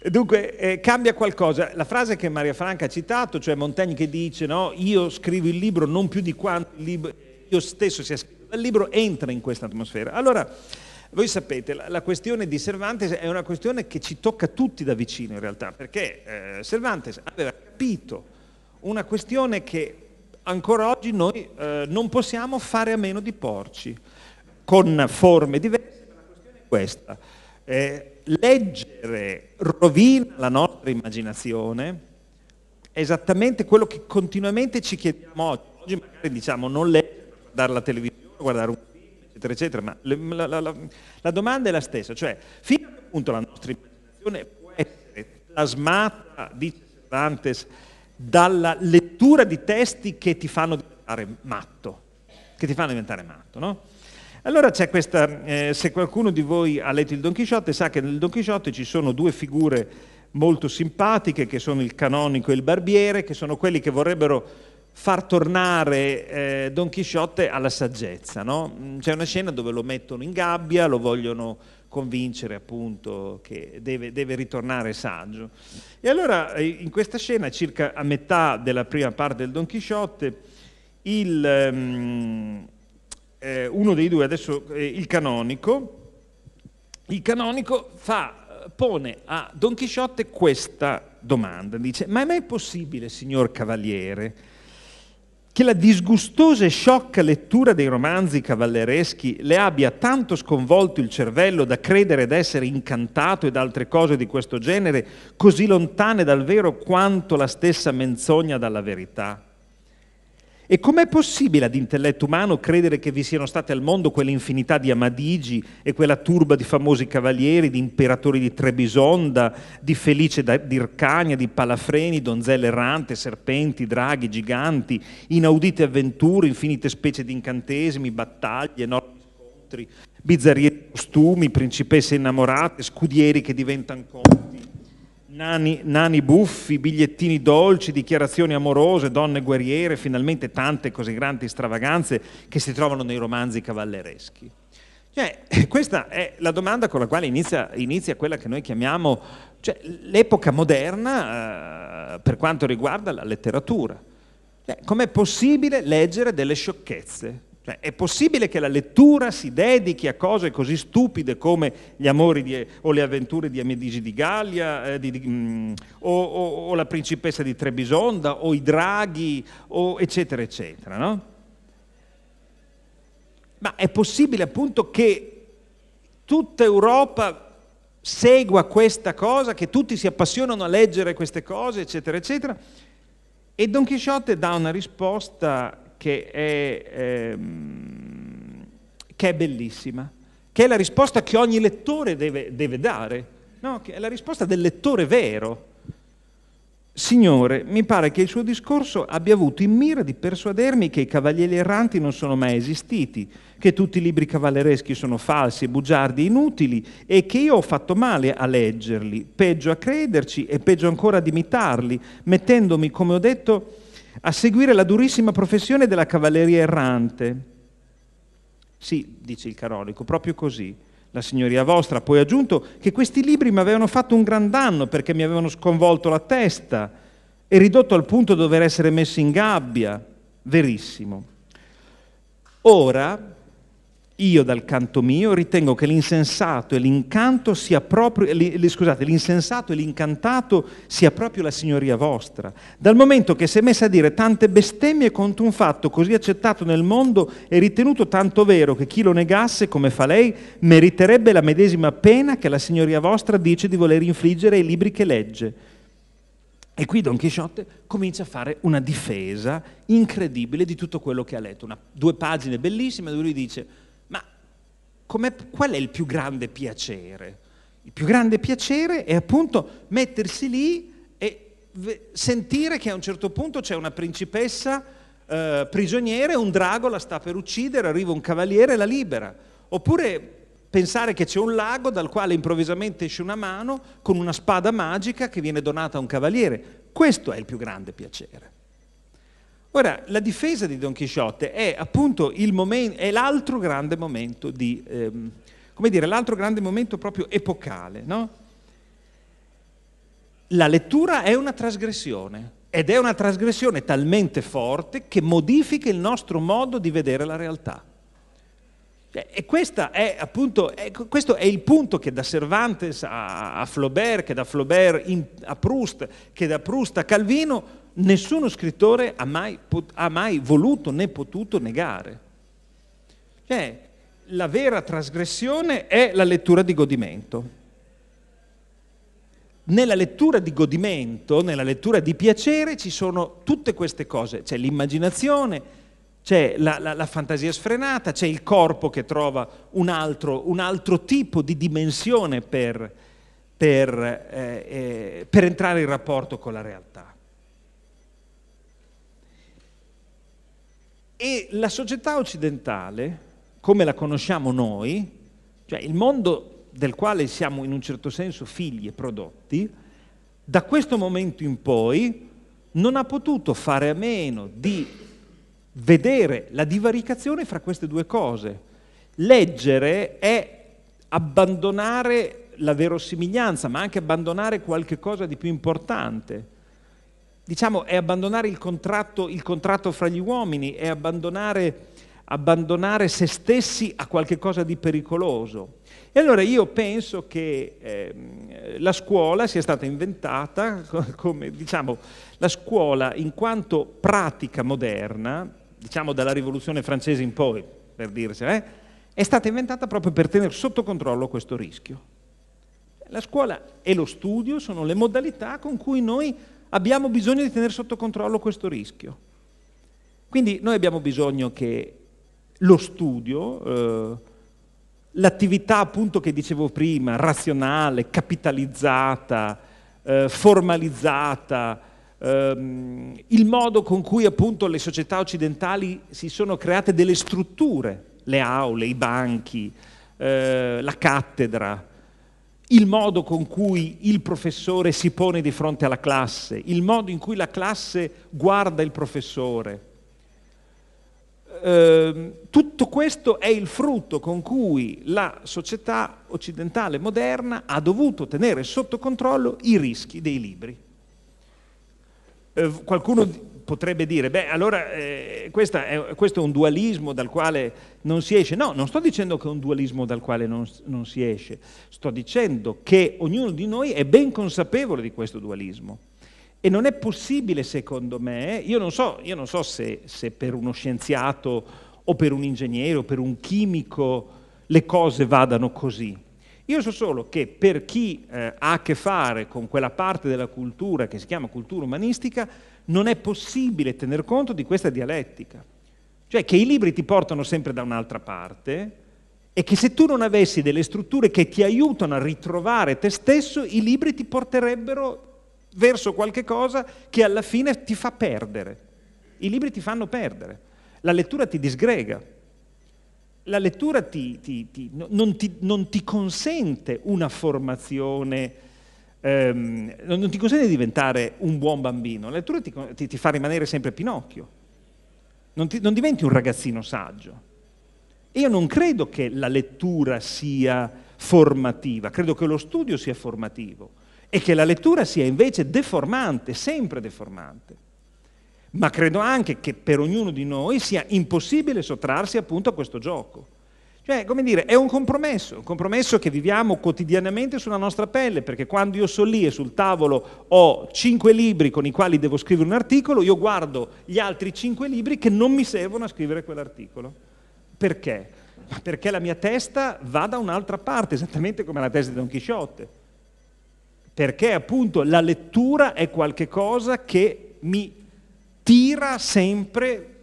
C: Dunque, eh, cambia qualcosa. La frase che Maria Franca ha citato, cioè Montaigne che dice no, io scrivo il libro non più di quanto libro, io stesso sia scritto dal libro, entra in questa atmosfera. Allora, voi sapete, la, la, questione di Cervantes è una questione che ci tocca tutti da vicino in realtà, perché eh, Cervantes aveva capito una questione che ancora oggi noi eh, non possiamo fare a meno di porci, con forme diverse, ma la questione è questa. Eh, leggere rovina la nostra immaginazione, è esattamente quello che continuamente ci chiediamo oggi. Oggi magari diciamo non leggere, guardare la televisione, guardare un film, eccetera, eccetera, ma la, la, la, la domanda è la stessa, cioè fino a che punto la nostra immaginazione può essere plasmata, dice Cervantes, dalla lettura di testi che ti fanno diventare matto, che ti fanno diventare matto, no? Allora c'è questa, eh, se qualcuno di voi ha letto il Don Chisciotte sa che nel Don Chisciotte ci sono due figure molto simpatiche che sono il canonico e il barbiere, che sono quelli che vorrebbero far tornare eh, Don Chisciotte alla saggezza. No? Mm, c'è una scena dove lo mettono in gabbia, lo vogliono convincere appunto che deve, deve ritornare saggio. E allora eh, in questa scena, circa a metà della prima parte del Don Chisciotte, il... Um, eh, uno dei due, adesso eh, il canonico, il canonico fa, eh, pone a Don Chisciotte questa domanda, dice, ma è mai possibile, signor Cavaliere, che la disgustosa e sciocca lettura dei romanzi cavallereschi le abbia tanto sconvolto il cervello da credere d'essere incantato ed altre cose di questo genere, così lontane dal vero quanto la stessa menzogna dalla verità? E com'è possibile ad intelletto umano credere che vi siano state al mondo quell'infinità di Amadigi e quella turba di famosi cavalieri, di imperatori di Trebisonda, di Felice d'Ircania, di Palafreni, donzelle errante, serpenti, draghi, giganti, inaudite avventure, infinite specie di incantesimi, battaglie, enormi scontri, bizzarrie di costumi, principesse innamorate, scudieri che diventano conti? Nani, nani, buffi, bigliettini dolci, dichiarazioni amorose, donne guerriere, finalmente tante così grandi stravaganze che si trovano nei romanzi cavallereschi. Cioè, questa è la domanda con la quale inizia, inizia quella che noi chiamiamo cioè, l'epoca moderna eh, per quanto riguarda la letteratura. Cioè, com'è possibile leggere delle sciocchezze? Cioè, è possibile che la lettura si dedichi a cose così stupide come gli amori di, o le avventure di Amedigi di Gallia, eh, di, di, mm, o, o, o, la principessa di Trebisonda, o i draghi, o eccetera, eccetera, no? Ma è possibile appunto che tutta Europa segua questa cosa, che tutti si appassionano a leggere queste cose, eccetera, eccetera? E Don Chisciotte dà una risposta che è, ehm, che è bellissima, che è la risposta che ogni lettore deve, deve dare, no? che è la risposta del lettore vero. Signore, mi pare che il suo discorso abbia avuto in mira di persuadermi che i cavalieri erranti non sono mai esistiti, che tutti i libri cavallereschi sono falsi, bugiardi, inutili e che io ho fatto male a leggerli, peggio a crederci e peggio ancora ad imitarli, mettendomi, come ho detto, a seguire la durissima professione della cavalleria errante. Sì, dice il canonico, proprio così. La signoria vostra ha poi aggiunto che questi libri mi avevano fatto un gran danno perché mi avevano sconvolto la testa e ridotto al punto di dover essere messo in gabbia. Verissimo. Ora, io dal canto mio ritengo che l'insensato e l'incanto sia proprio, scusate, l'insensato e l'incantato sia proprio la signoria vostra, dal momento che si è messa a dire tante bestemmie contro un fatto così accettato nel mondo e ritenuto tanto vero che chi lo negasse, come fa lei, meriterebbe la medesima pena che la signoria vostra dice di voler infliggere ai libri che legge. E qui Don Chisciotte comincia a fare una difesa incredibile di tutto quello che ha letto, una, due pagine bellissime dove lui dice qual è il più grande piacere? Il più grande piacere è appunto mettersi lì e sentire che a un certo punto c'è una principessa eh, prigioniera un drago la sta per uccidere, arriva un cavaliere e la libera. Oppure pensare che c'è un lago dal quale improvvisamente esce una mano con una spada magica che viene donata a un cavaliere. Questo è il più grande piacere. Ora, la difesa di Don Chisciotte è appunto momento, è l'altro grande momento di, ehm, come dire, l'altro grande momento proprio epocale, no? La lettura è una trasgressione ed è una trasgressione talmente forte che modifica il nostro modo di vedere la realtà. Cioè, e è, appunto, questo è il punto che da Cervantes a, Flaubert, che da Flaubert a Proust, che da Proust a Calvino, nessuno scrittore ha mai, ha mai voluto né potuto negare. Cioè, la vera trasgressione è la lettura di godimento. Nella lettura di godimento, nella lettura di piacere ci sono tutte queste cose, c'è l'immaginazione, c'è la, la, la, fantasia sfrenata, c'è il corpo che trova un altro, un altro tipo di dimensione per, per, eh, eh, per entrare in rapporto con la realtà. E la società occidentale, come la conosciamo noi, cioè il mondo del quale siamo in un certo senso figli e prodotti, da questo momento in poi non ha potuto fare a meno di vedere la divaricazione fra queste due cose. Leggere è abbandonare la verosimiglianza, ma anche abbandonare qualche cosa di più importante. Diciamo, è abbandonare il contratto, il contratto fra gli uomini, è abbandonare, abbandonare se stessi a qualche cosa di pericoloso. E allora io penso che eh, la scuola sia stata inventata come, diciamo, la scuola in quanto pratica moderna diciamo dalla rivoluzione francese in poi, per dirsela, eh, è stata inventata proprio per tenere sotto controllo questo rischio. La scuola e lo studio sono le modalità con cui noi abbiamo bisogno di tenere sotto controllo questo rischio. Quindi noi abbiamo bisogno che lo studio, eh, l'attività appunto che dicevo prima, razionale, capitalizzata, eh, formalizzata, ehm, il modo con cui appunto le società occidentali si sono create delle strutture, le aule, i banchi, eh, la cattedra, il modo con cui il professore si pone di fronte alla classe, il modo in cui la classe guarda il professore. Eh, tutto questo è il frutto con cui la società occidentale moderna ha dovuto tenere sotto controllo i rischi dei libri. Eh, qualcuno potrebbe dire, beh, allora eh, è, questo è un dualismo dal quale non si esce. No, non sto dicendo che è un dualismo dal quale non, non si esce, sto dicendo che ognuno di noi è ben consapevole di questo dualismo. E non è possibile, secondo me, io non so, io non so se, se, per uno scienziato o per un ingegnere o per un chimico le cose vadano così. Io so solo che per chi eh, ha a che fare con quella parte della cultura che si chiama cultura umanistica, non è possibile tener conto di questa dialettica. Cioè che i libri ti portano sempre da un'altra parte e che se tu non avessi delle strutture che ti aiutano a ritrovare te stesso, i libri ti porterebbero verso qualche cosa che alla fine ti fa perdere. I libri ti fanno perdere. La lettura ti disgrega la lettura ti, ti, ti, non, non, ti, consente una formazione, ehm, non ti consente di diventare un buon bambino, la lettura ti, fa rimanere sempre Pinocchio, non, non diventi un ragazzino saggio. E io non credo che la lettura sia formativa, credo che lo studio sia formativo e che la lettura sia invece deformante, sempre deformante ma credo anche che per ognuno di noi sia impossibile sottrarsi appunto a questo gioco. Cioè, come dire, è un compromesso, un compromesso che viviamo quotidianamente sulla nostra pelle, perché quando io sono lì e sul tavolo ho cinque libri con i quali devo scrivere un articolo, io guardo gli altri cinque libri che non mi servono a scrivere quell'articolo. Perché? Perché la mia testa va da un'altra parte, esattamente come la testa di Don Chisciotte. Perché appunto la lettura è qualcosa che mi tira sempre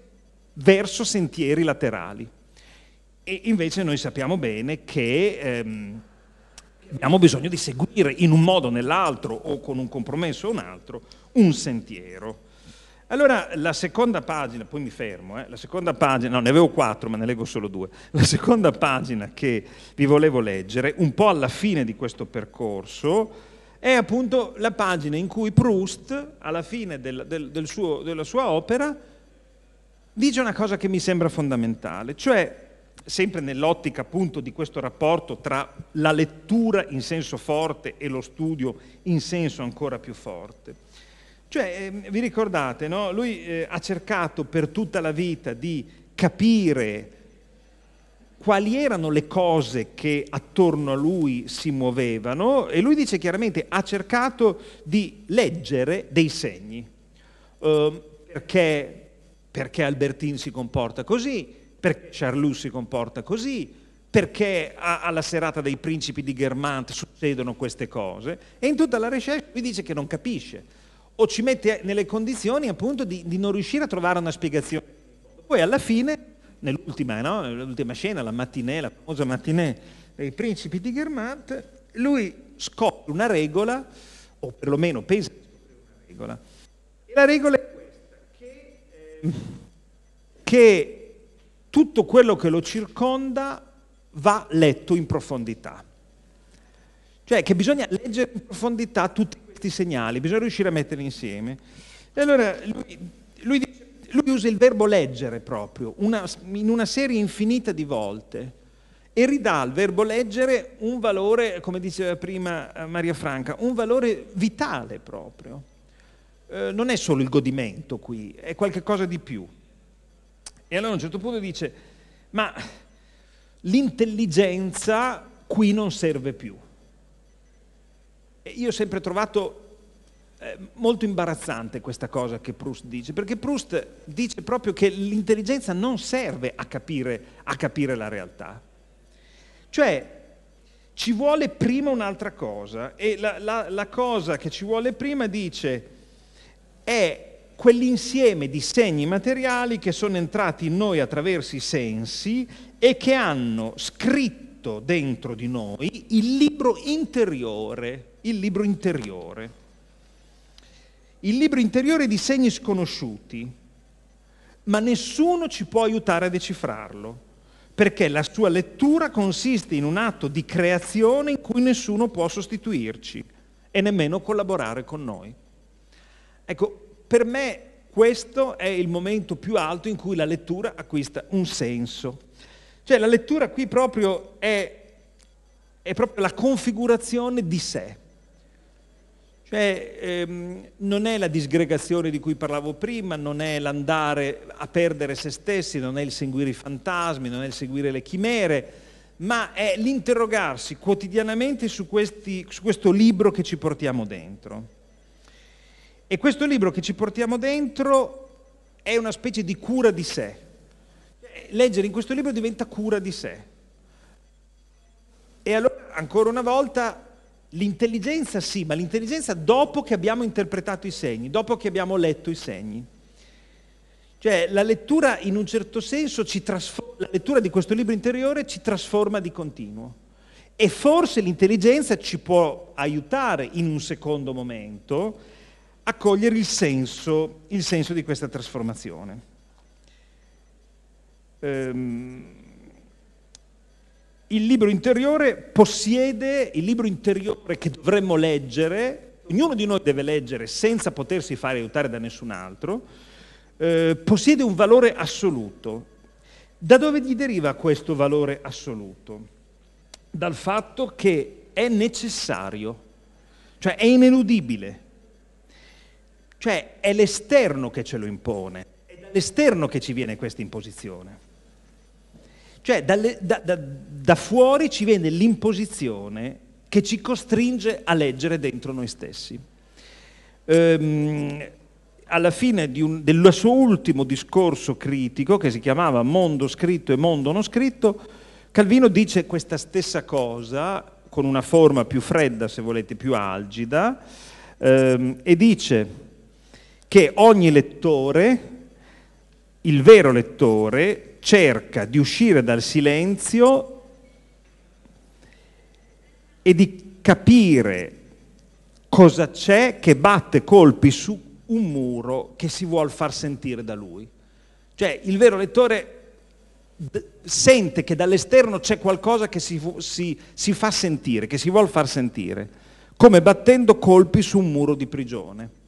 C: verso sentieri laterali. E invece noi sappiamo bene che ehm, abbiamo bisogno di seguire in un modo o nell'altro, o con un compromesso o un altro, un sentiero. Allora, la seconda pagina, poi mi fermo, eh, la seconda pagina, no, ne avevo quattro, ma ne leggo solo due. La seconda pagina che vi volevo leggere, un po' alla fine di questo percorso, è appunto la pagina in cui Proust, alla fine del, del, del suo, della sua opera, dice una cosa che mi sembra fondamentale, cioè sempre nell'ottica appunto di questo rapporto tra la lettura in senso forte e lo studio in senso ancora più forte. Cioè, eh, vi ricordate, no? lui eh, ha cercato per tutta la vita di capire quali erano le cose che attorno a lui si muovevano e lui dice chiaramente ha cercato di leggere dei segni. Uh, perché, perché Albertine si comporta così, perché Charlus si comporta così, perché alla serata dei principi di Guermantes succedono queste cose e in tutta la recherche lui dice che non capisce o ci mette nelle condizioni appunto di, di non riuscire a trovare una spiegazione. Poi alla fine, nell'ultima, no? nell'ultima scena, la mattinée, la famosa mattinée dei principi di Guermantes, lui scopre una regola, o perlomeno pensa di scoprire una regola. E la regola è questa, che, eh, che tutto quello che lo circonda va letto in profondità. Cioè che bisogna leggere in profondità tutti questi segnali, bisogna riuscire a metterli insieme. E allora lui, lui, dice, lui usa il verbo leggere proprio, una, in una serie infinita di volte, e ridà al verbo leggere un valore, come diceva prima eh, Maria Franca, un valore vitale proprio. Eh, non è solo il godimento qui, è qualcosa di più. E allora a un certo punto dice, ma l'intelligenza qui non serve più. Io ho sempre trovato eh, molto imbarazzante questa cosa che Proust dice, perché Proust dice proprio che l'intelligenza non serve a capire, a capire la realtà. Cioè, ci vuole prima un'altra cosa e la, la, la cosa che ci vuole prima dice è quell'insieme di segni materiali che sono entrati in noi attraverso i sensi e che hanno scritto dentro di noi il libro interiore il libro interiore. Il libro interiore di segni sconosciuti, ma nessuno ci può aiutare a decifrarlo, perché la sua lettura consiste in un atto di creazione in cui nessuno può sostituirci e nemmeno collaborare con noi. Ecco, per me questo è il momento più alto in cui la lettura acquista un senso. Cioè la lettura qui proprio è, è proprio la configurazione di sé. Cioè, ehm, non è la disgregazione di cui parlavo prima, non è l'andare a perdere se stessi, non è il seguire i fantasmi, non è il seguire le chimere, ma è l'interrogarsi quotidianamente su, questi, su questo libro che ci portiamo dentro. E questo libro che ci portiamo dentro è una specie di cura di sé. Leggere in questo libro diventa cura di sé. E allora, ancora una volta, L'intelligenza sì, ma l'intelligenza dopo che abbiamo interpretato i segni, dopo che abbiamo letto i segni. Cioè la lettura in un certo senso ci trasforma, la lettura di questo libro interiore ci trasforma di continuo. E forse l'intelligenza ci può aiutare in un secondo momento a cogliere il senso, il senso di questa trasformazione. Ehm, il libro interiore possiede, il libro interiore che dovremmo leggere, ognuno di noi deve leggere senza potersi fare aiutare da nessun altro, eh, possiede un valore assoluto. Da dove gli deriva questo valore assoluto? Dal fatto che è necessario, cioè è ineludibile, cioè è l'esterno che ce lo impone, è dall'esterno che ci viene questa imposizione. Cioè dalle, da, da, da fuori ci viene l'imposizione che ci costringe a leggere dentro noi stessi. Ehm, alla fine un, del suo ultimo discorso critico, che si chiamava Mondo scritto e mondo non scritto, Calvino dice questa stessa cosa con una forma più fredda, se volete, più algida, ehm, e dice che ogni lettore, il vero lettore, cerca di uscire dal silenzio e di capire cosa c'è che batte colpi su un muro che si vuol far sentire da lui. Cioè il vero lettore sente che dall'esterno c'è qualcosa che si, si, si, fa sentire, che si vuol far sentire, come battendo colpi su un muro di prigione.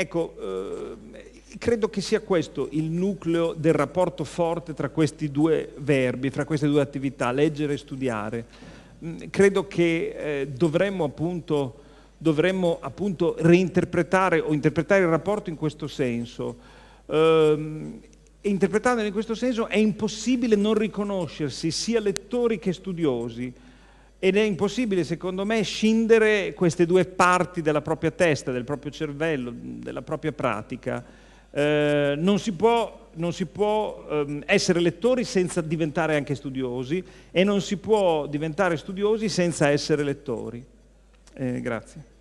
C: Ecco, eh, credo che sia questo il nucleo del rapporto forte tra questi due verbi, tra queste due attività, leggere e studiare. Mm, credo che eh, dovremmo appunto, dovremmo appunto reinterpretare o interpretare il rapporto in questo senso. Eh, e interpretandolo in questo senso è impossibile non riconoscersi sia lettori che studiosi ed è impossibile secondo me scindere queste due parti della propria testa, del proprio cervello, della propria pratica. Eh, non si può, non si può ehm, essere lettori senza diventare anche studiosi e non si può diventare studiosi senza essere lettori. Eh, grazie.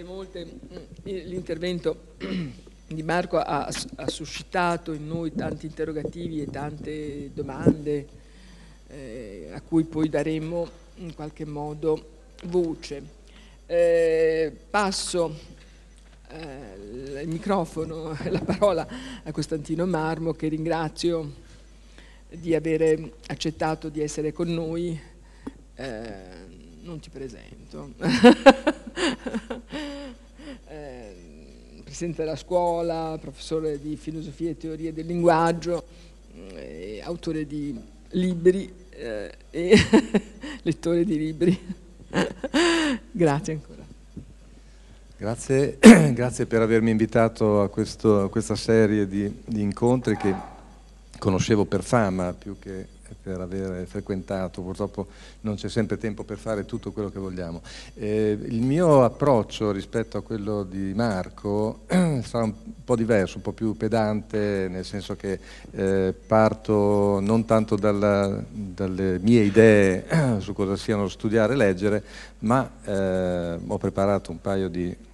B: Grazie molte. L'intervento di Marco ha, ha, suscitato in noi tanti interrogativi e tante domande eh, a cui poi daremo in qualche modo voce. Eh, passo eh, il microfono, la parola a Costantino Marmo che ringrazio di aver accettato di essere con noi. Non ti presento. eh, presidente della scuola, professore di filosofia e teoria del linguaggio, eh, autore di libri eh, e lettore di libri. Grazie ancora.
D: Grazie, grazie, per avermi invitato a, questo, a questa serie di, di incontri che conoscevo per fama più che per aver frequentato, purtroppo non c'è sempre tempo per fare tutto quello che vogliamo. Eh, il mio approccio rispetto a quello di Marco sarà un po' diverso, un po' più pedante, nel senso che eh, parto non tanto dalla, dalle mie idee su cosa siano studiare e leggere, ma eh, ho preparato un paio di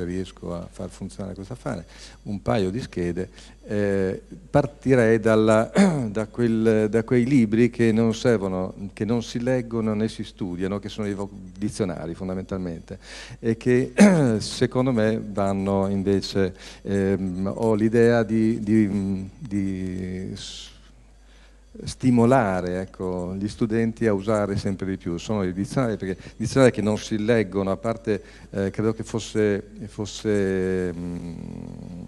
D: se riesco a far funzionare questo affare, un paio di schede, eh, partirei dalla, da, quel, da, quei libri che non servono, che non si leggono né si studiano, che sono i dizionari fondamentalmente, e che secondo me vanno invece, ehm, ho l'idea di, di, di stimolare ecco, gli studenti a usare sempre di più. Sono i dizionari, perché dizionari che non si leggono, a parte eh, credo che fosse, fosse mh,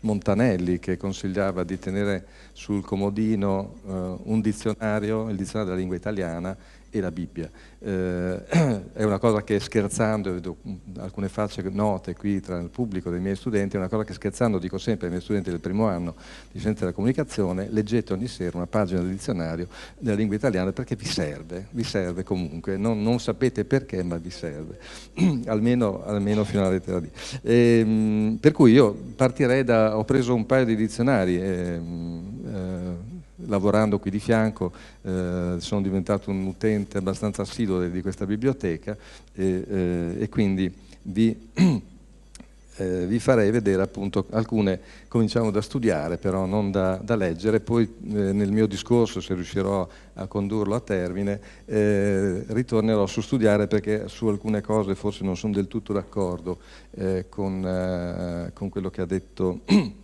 D: Montanelli che consigliava di tenere sul comodino eh, un dizionario, il dizionario della lingua italiana e la Bibbia. Eh, è una cosa che scherzando, alcune facce note qui tra il pubblico dei miei studenti, è una cosa che scherzando dico sempre ai miei studenti del primo anno di scienze della comunicazione, leggete ogni sera una pagina del dizionario della lingua italiana perché vi serve, vi serve comunque, non, non sapete perché ma vi serve, almeno, almeno, fino alla lettera D. E, ehm, per cui io partirei da, ho preso un paio di dizionari, e, eh, lavorando qui di fianco eh, sono diventato un utente abbastanza assiduo di questa biblioteca e, eh, e quindi vi, eh, vi, farei vedere appunto alcune, cominciamo da studiare però non da, da leggere, poi eh, nel mio discorso se riuscirò a condurlo a termine eh, ritornerò su studiare perché su alcune cose forse non sono del tutto d'accordo eh, con, con quello che ha detto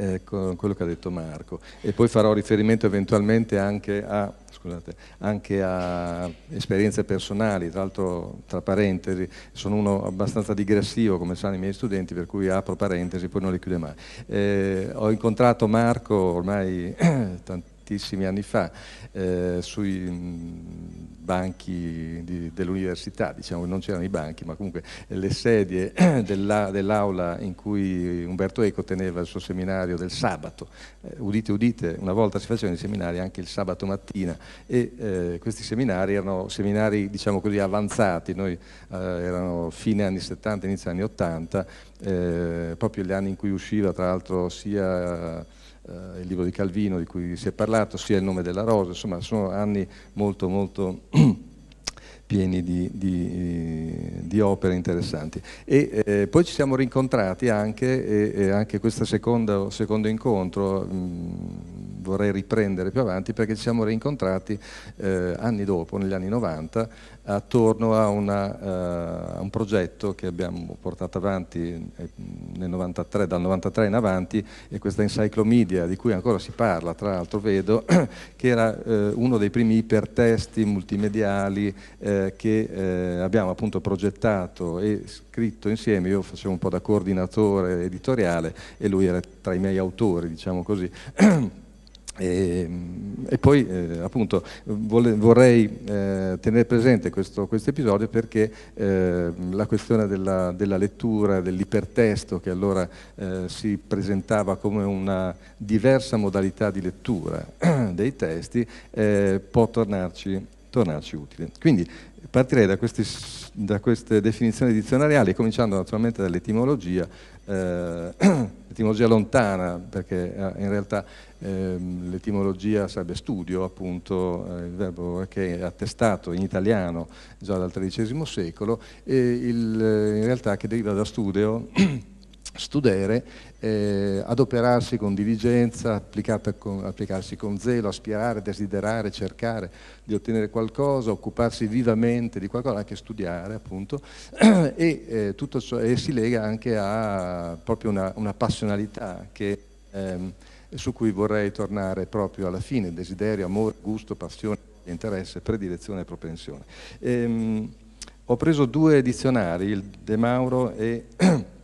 D: eh, quello che ha detto Marco e poi farò riferimento eventualmente anche a, scusate, anche a esperienze personali, tra l'altro tra parentesi, sono uno abbastanza digressivo come sanno i miei studenti per cui apro parentesi poi non le chiude mai. Eh, ho incontrato Marco ormai tantissimi anni fa eh, sui banchi di, dell'università, diciamo non c'erano i banchi, ma comunque le sedie dell'aula dell in cui Umberto Eco teneva il suo seminario del sabato. Eh, udite, udite, una volta si facevano i seminari anche il sabato mattina e eh, questi seminari erano seminari diciamo così avanzati, noi eh, erano fine anni 70, inizio anni 80, eh, proprio gli anni in cui usciva tra l'altro sia eh, il libro di Calvino di cui si è parlato, sia il nome della rosa, insomma sono anni molto molto pieni di, di, di, opere interessanti. E eh, poi ci siamo rincontrati anche, e, e anche questo secondo, incontro mh, vorrei riprendere più avanti perché ci siamo rincontrati eh, anni dopo, negli anni 90, attorno a, una, uh, un progetto che abbiamo portato avanti eh, 93, dal 93 in avanti e questa enciclomedia di cui ancora si parla, tra l'altro vedo, che era uh, uno dei primi ipertesti multimediali uh, che abbiamo appunto progettato e scritto insieme, io facevo un po' da coordinatore editoriale e lui era tra i miei autori, diciamo così. E, e, poi eh, appunto vole, vorrei eh, tenere presente questo, questo episodio perché eh, la questione della, della lettura, dell'ipertesto che allora eh, si presentava come una diversa modalità di lettura dei testi eh, può tornarci, tornarci utile. Quindi partirei da, questi, da queste definizioni dizionariali cominciando naturalmente dall'etimologia eh, etimologia lontana, perché eh, in realtà ehm, l'etimologia sarebbe studio, appunto, eh, il verbo che è attestato in italiano già dal XIII secolo, e il, eh, in realtà che deriva da studio studere, eh, adoperarsi con diligenza, con, applicarsi con zelo, aspirare, desiderare, cercare di ottenere qualcosa, occuparsi vivamente di qualcosa, anche studiare appunto, e, eh, tutto ciò, e si lega anche a proprio una, una passionalità che, ehm, su cui vorrei tornare proprio alla fine, desiderio, amore, gusto, passione, interesse, predilezione e propensione. Ehm, ho preso due dizionari, il De Mauro e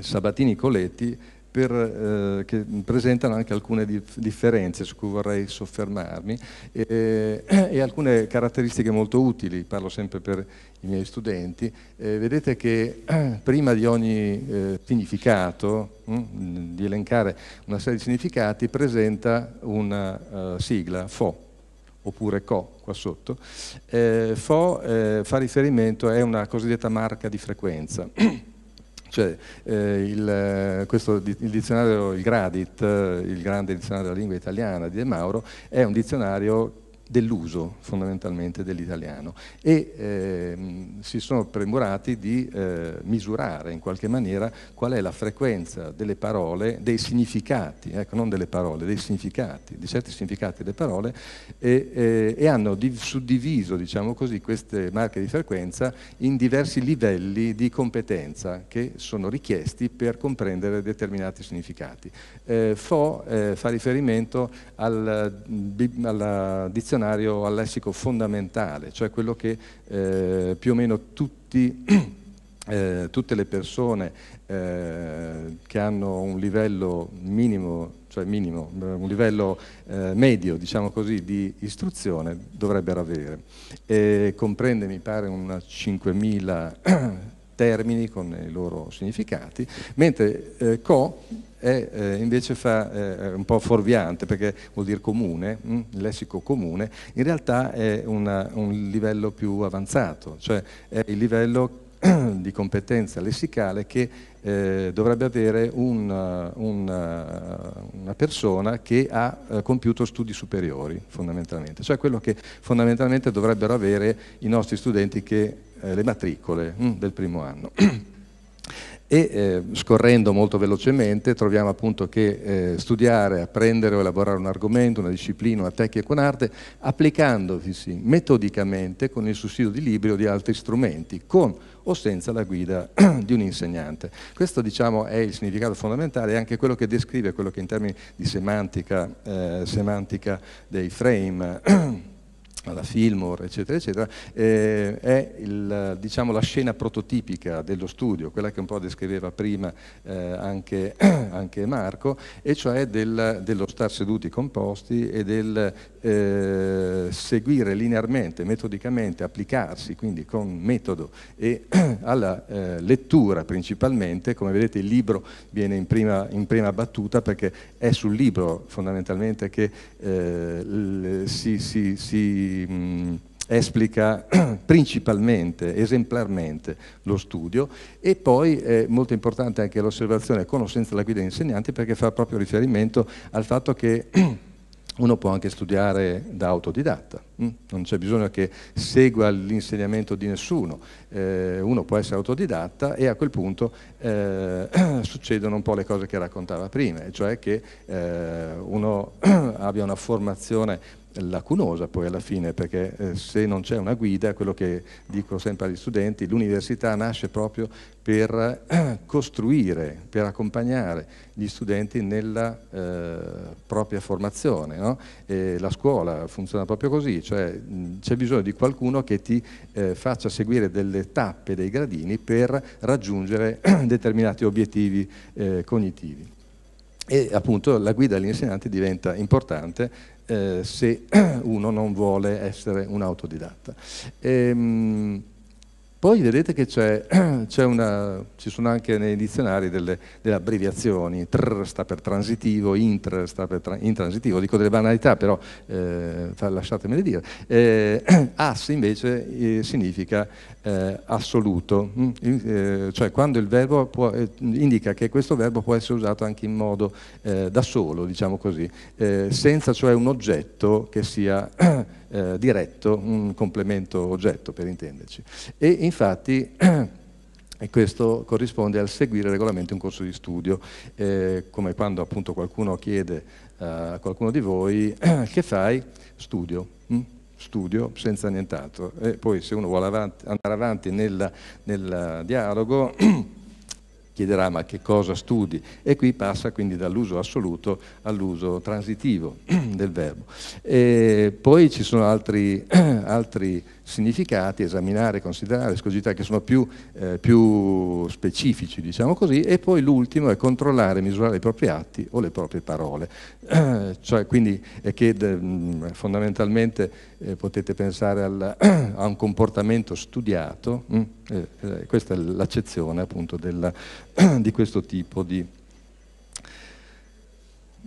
D: Sabatini Coletti per, eh, che presentano anche alcune dif differenze su cui vorrei soffermarmi e, e, alcune caratteristiche molto utili, parlo sempre per i miei studenti. Eh, vedete che prima di ogni eh, significato, mh, hm, di elencare una serie di significati, presenta una uh, sigla, FO, oppure CO qua sotto. Eh, FO eh, fa riferimento, è una cosiddetta marca di frequenza. Cioè, eh, il, questo, il dizionario, il Gradit, il grande dizionario della lingua italiana di De Mauro, è un dizionario dell'uso fondamentalmente dell'italiano e eh, si sono premurati di eh, misurare in qualche maniera qual è la frequenza delle parole, dei significati, ecco non delle parole, dei significati, di certi significati delle parole e, eh, e hanno suddiviso diciamo così, queste marche di frequenza in diversi livelli di competenza che sono richiesti per comprendere determinati significati. Eh, FO eh, fa riferimento al, alla dizionario dizionario al lessico fondamentale, cioè quello che eh, più o meno tutti, eh, tutte le persone eh, che hanno un livello minimo, cioè minimo, un livello eh, medio, diciamo così, di istruzione dovrebbero avere. E comprende, mi pare, una 5.000 termini con i loro significati, mentre eh, co è, eh, invece fa, eh, un po' fuorviante perché vuol dire comune, mh, mm, lessico comune, in realtà è una, un livello più avanzato, cioè è il livello di competenza lessicale che eh, dovrebbe avere una, una, una, persona che ha eh, compiuto studi superiori fondamentalmente, cioè quello che fondamentalmente dovrebbero avere i nostri studenti che eh, le matricole mh, mm, del primo anno. E eh, scorrendo molto velocemente troviamo appunto che eh, studiare, apprendere o elaborare un argomento, una disciplina, una tecnica, un'arte, applicandosi metodicamente con il sussidio di libri o di altri strumenti, con o senza la guida di un insegnante. Questo diciamo, è il significato fondamentale, è anche quello che descrive quello che in termini di semantica, eh, semantica dei frame alla Fillmore, eccetera, eccetera, eh, è il, diciamo, la scena prototipica dello studio, quella che un po' descriveva prima eh, anche, anche, Marco, e cioè del, dello star seduti composti e del eh, seguire linearmente, metodicamente, applicarsi, quindi con metodo e alla eh, lettura principalmente, come vedete il libro viene in prima, in prima battuta perché è sul libro fondamentalmente che eh, si, si, si mh, esplica principalmente, esemplarmente lo studio e poi è molto importante anche l'osservazione con o senza la guida degli insegnanti perché fa proprio riferimento al fatto che uno può anche studiare da autodidatta, hm? non c'è bisogno che segua l'insegnamento di nessuno, eh, uno può essere autodidatta e a quel punto eh, succedono un po' le cose che raccontava prima, cioè che eh, uno abbia una formazione lacunosa poi alla fine, perché eh, se non c'è una guida, quello che dico sempre agli studenti, l'università nasce proprio per eh, costruire, per accompagnare gli studenti nella eh, propria formazione. No? la scuola funziona proprio così, cioè c'è bisogno di qualcuno che ti eh, faccia seguire delle tappe, dei gradini per raggiungere determinati obiettivi cognitivi. E appunto la guida degli insegnanti diventa importante eh, se uno non vuole essere un autodidatta. Ehm, poi vedete che una, ci sono anche nei dizionari delle, delle, abbreviazioni, tr sta per transitivo, intr sta per tra, intransitivo, dico delle banalità però eh, lasciatemele dire, eh, as invece eh, significa eh, assoluto, mm? eh, cioè quando il verbo può, eh, indica che questo verbo può essere usato anche in modo da solo, diciamo così, senza cioè un oggetto che sia eh, diretto, un complemento oggetto per intenderci. E infatti e questo corrisponde al seguire regolarmente un corso di studio, eh, come quando appunto qualcuno chiede eh, a qualcuno di voi che fai? Studio. Hm? Studio senza nient'altro. E poi se uno vuole avanti, andare avanti nel, nel dialogo chiederà ma che cosa studi e qui passa quindi dall'uso assoluto all'uso transitivo del verbo. E poi ci sono altri, altri significati, esaminare, considerare, scogitare, che sono più, eh, più, specifici, diciamo così, e poi l'ultimo è controllare, misurare i propri atti o le proprie parole. Cioè, quindi è che fondamentalmente eh, potete pensare al, a un comportamento studiato, mh, eh, eh, questa è l'accezione appunto della, di questo tipo di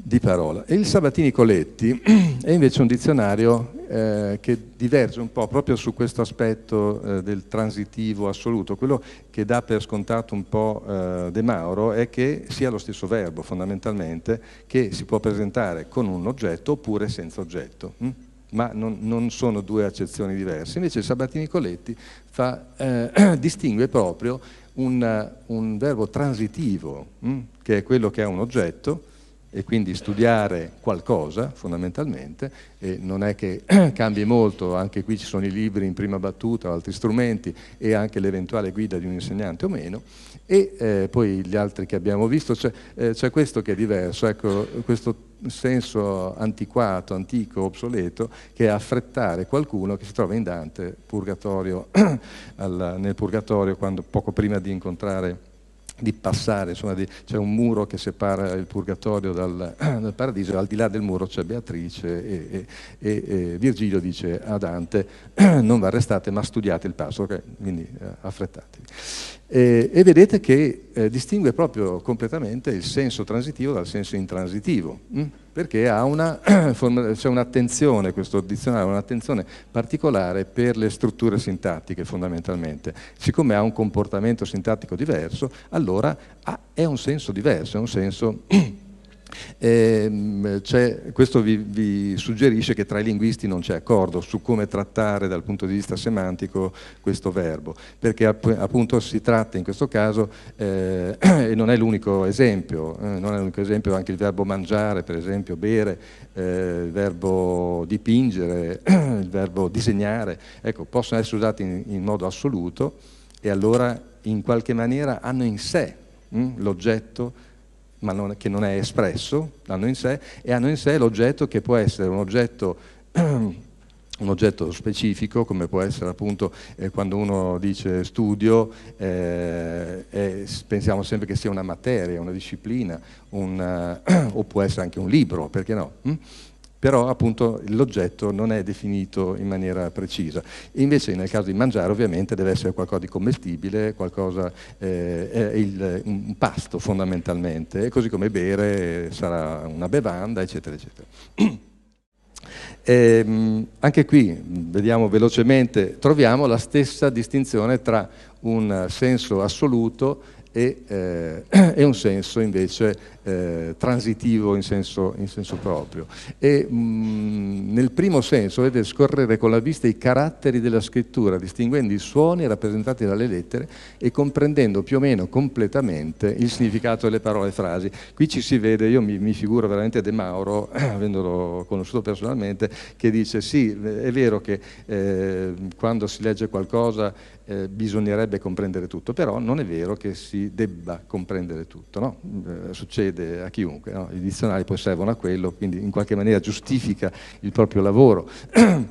D: di parola. E il Sabatini Coletti è invece un dizionario eh, che diverge un po' proprio su questo aspetto eh, del transitivo assoluto. Quello che dà per scontato un po' eh, De Mauro è che sia lo stesso verbo fondamentalmente che si può presentare con un oggetto oppure senza oggetto. Hm? ma non, non, sono due accezioni diverse. Invece Sabatini Coletti fa, eh, distingue proprio un, un verbo transitivo, hm? che è quello che ha un oggetto, e quindi studiare qualcosa fondamentalmente non è che cambi molto, anche qui ci sono i libri in prima battuta, altri strumenti e anche l'eventuale guida di un insegnante o meno e eh, poi gli altri che abbiamo visto, c'è, eh, questo che è diverso, ecco, questo senso antiquato, antico, obsoleto, che è affrettare qualcuno che si trova in Dante purgatorio, al, nel purgatorio quando, poco prima di incontrare di passare, insomma, c'è un muro che separa il purgatorio dal, dal, paradiso, al di là del muro c'è Beatrice e, e, e, e Virgilio dice a Dante non vi arrestate ma studiate il passo, okay? quindi eh, affrettatevi. E, vedete che eh, distingue proprio completamente il senso transitivo dal senso intransitivo. Hm? perché una, c'è un'attenzione, questo dizionario, un'attenzione particolare per le strutture sintattiche fondamentalmente. Siccome ha un comportamento sintattico diverso, allora ha, è un senso diverso, è un senso eh, questo vi, vi, suggerisce che tra i linguisti non c'è accordo su come trattare dal punto di vista semantico questo verbo, perché appunto si tratta in questo caso, eh, e non è l'unico esempio, eh, non è l'unico esempio anche il verbo mangiare, per esempio, bere, eh, il verbo dipingere, il verbo disegnare, ecco, possono essere usati in, in modo assoluto e allora in qualche maniera hanno in sé hm, l'oggetto ma non, che non è espresso, hanno in sé, e hanno in sé l'oggetto che può essere un oggetto, un oggetto specifico, come può essere appunto eh, quando uno dice studio, eh, pensiamo sempre che sia una materia, una disciplina, un, o può essere anche un libro, perché no? Hm? Però appunto l'oggetto non è definito in maniera precisa. Invece nel caso di mangiare ovviamente deve essere qualcosa di commestibile, qualcosa, eh, il, un pasto fondamentalmente, così come bere sarà una bevanda, eccetera, eccetera. E, ehm, anche qui, vediamo velocemente, troviamo la stessa distinzione tra un senso assoluto e, eh, e un senso invece eh, transitivo in senso, in senso, proprio. E mh, mm, nel primo senso vedete scorrere con la vista i caratteri della scrittura, distinguendo i suoni rappresentati dalle lettere e comprendendo più o meno completamente il significato delle parole e frasi. Qui ci si vede, io mi, mi figuro veramente De Mauro, avendolo conosciuto personalmente, che dice sì, è vero che eh, quando si legge qualcosa eh, bisognerebbe comprendere tutto, però non è vero che si debba comprendere tutto, no? eh, succede a chiunque, no? i dizionari poi servono a quello, quindi in qualche maniera giustifica il proprio lavoro. E,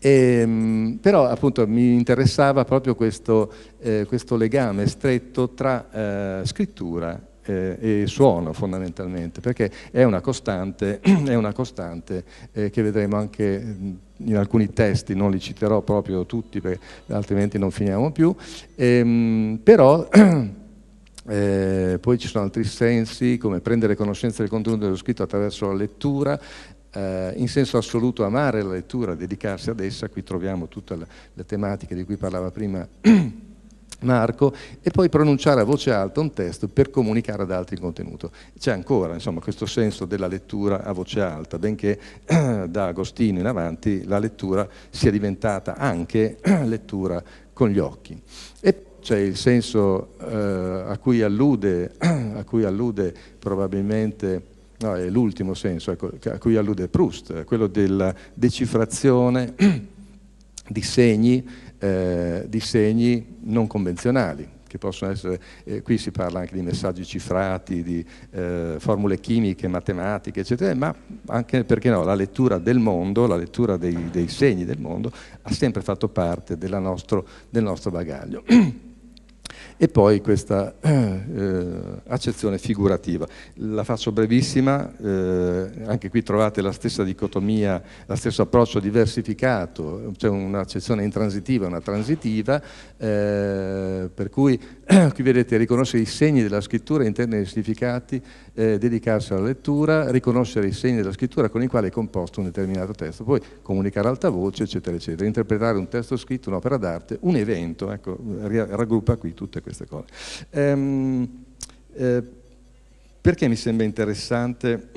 D: ehm, però appunto mi interessava proprio questo, eh, questo legame stretto tra eh, scrittura eh, e suono fondamentalmente, perché è una costante, è una costante eh, che vedremo anche in alcuni testi, non li citerò proprio tutti perché altrimenti non finiamo più, ehm, però eh, poi ci sono altri sensi come prendere conoscenza del contenuto dello scritto attraverso la lettura, eh, in senso assoluto amare la lettura, dedicarsi ad essa, qui troviamo tutte le, le tematiche di cui parlava prima Marco, e poi pronunciare a voce alta un testo per comunicare ad altri il contenuto. C'è ancora insomma, questo senso della lettura a voce alta, benché da Agostino in avanti la lettura sia diventata anche lettura con gli occhi. C'è il senso eh, a, cui allude, a cui allude probabilmente no, è l'ultimo senso ecco, a cui allude Proust, quello della decifrazione di segni, eh, di segni non convenzionali, che possono essere, eh, qui si parla anche di messaggi cifrati, di eh, formule chimiche, matematiche, eccetera, ma anche, perché no, la lettura del mondo, la lettura dei, dei segni del mondo ha sempre fatto parte nostro, del nostro bagaglio. e poi questa eh, accezione figurativa. La faccio brevissima, eh, anche qui trovate la stessa dicotomia, lo stesso approccio diversificato, c'è un'accezione intransitiva e una transitiva, eh, per cui qui vedete riconoscere i segni della scrittura in termini di significati, eh, dedicarsi alla lettura, riconoscere i segni della scrittura con i quali è composto un determinato testo, poi comunicare alta voce, eccetera, eccetera, interpretare un testo scritto, un'opera d'arte, un evento, ecco, raggruppa qui tutte queste cose. Ehm, eh, perché mi sembra interessante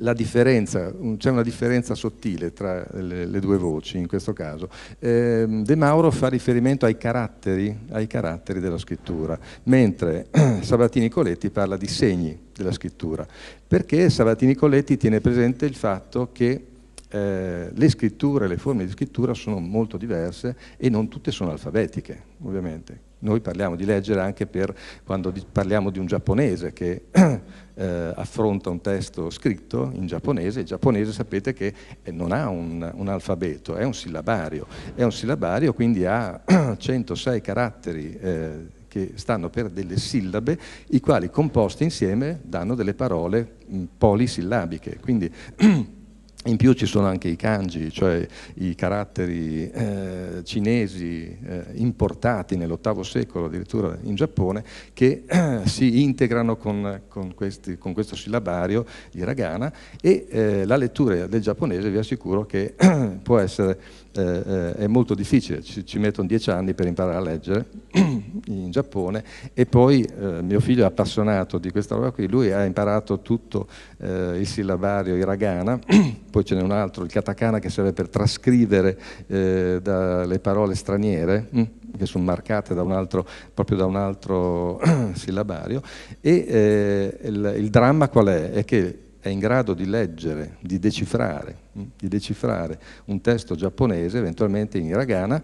D: la differenza, c'è una differenza sottile tra le, le, due voci in questo caso. Eh, De Mauro fa riferimento ai caratteri, ai caratteri della scrittura, mentre Sabatini Coletti parla di segni della scrittura, perché Sabatini Coletti tiene presente il fatto che eh, le scritture, le forme di scrittura sono molto diverse e non tutte sono alfabetiche, ovviamente. Noi parliamo di leggere anche per quando parliamo di un giapponese che eh, affronta un testo scritto in giapponese, il giapponese sapete che eh, non ha un, un, alfabeto, è un sillabario, è un sillabario quindi ha 106 caratteri eh, che stanno per delle sillabe, i quali composti insieme danno delle parole polisillabiche. Quindi In più ci sono anche i kanji, cioè i caratteri eh, cinesi eh, importati nell'VIII secolo addirittura in Giappone, che eh, si integrano con, con, questi, con, questo sillabario hiragana e eh, la lettura del giapponese vi assicuro che può essere eh, eh, è molto difficile, ci, ci, mettono dieci anni per imparare a leggere in Giappone e poi eh, mio figlio è appassionato di questa roba qui, lui ha imparato tutto eh, il sillabario hiragana, poi ce n'è un altro, il katakana che serve per trascrivere eh, dalle parole straniere, hm, che sono marcate da altro, proprio da un altro sillabario. E eh, il, il dramma qual è? È che è in grado di leggere, di decifrare, mm, di decifrare un testo giapponese, eventualmente in hiragana,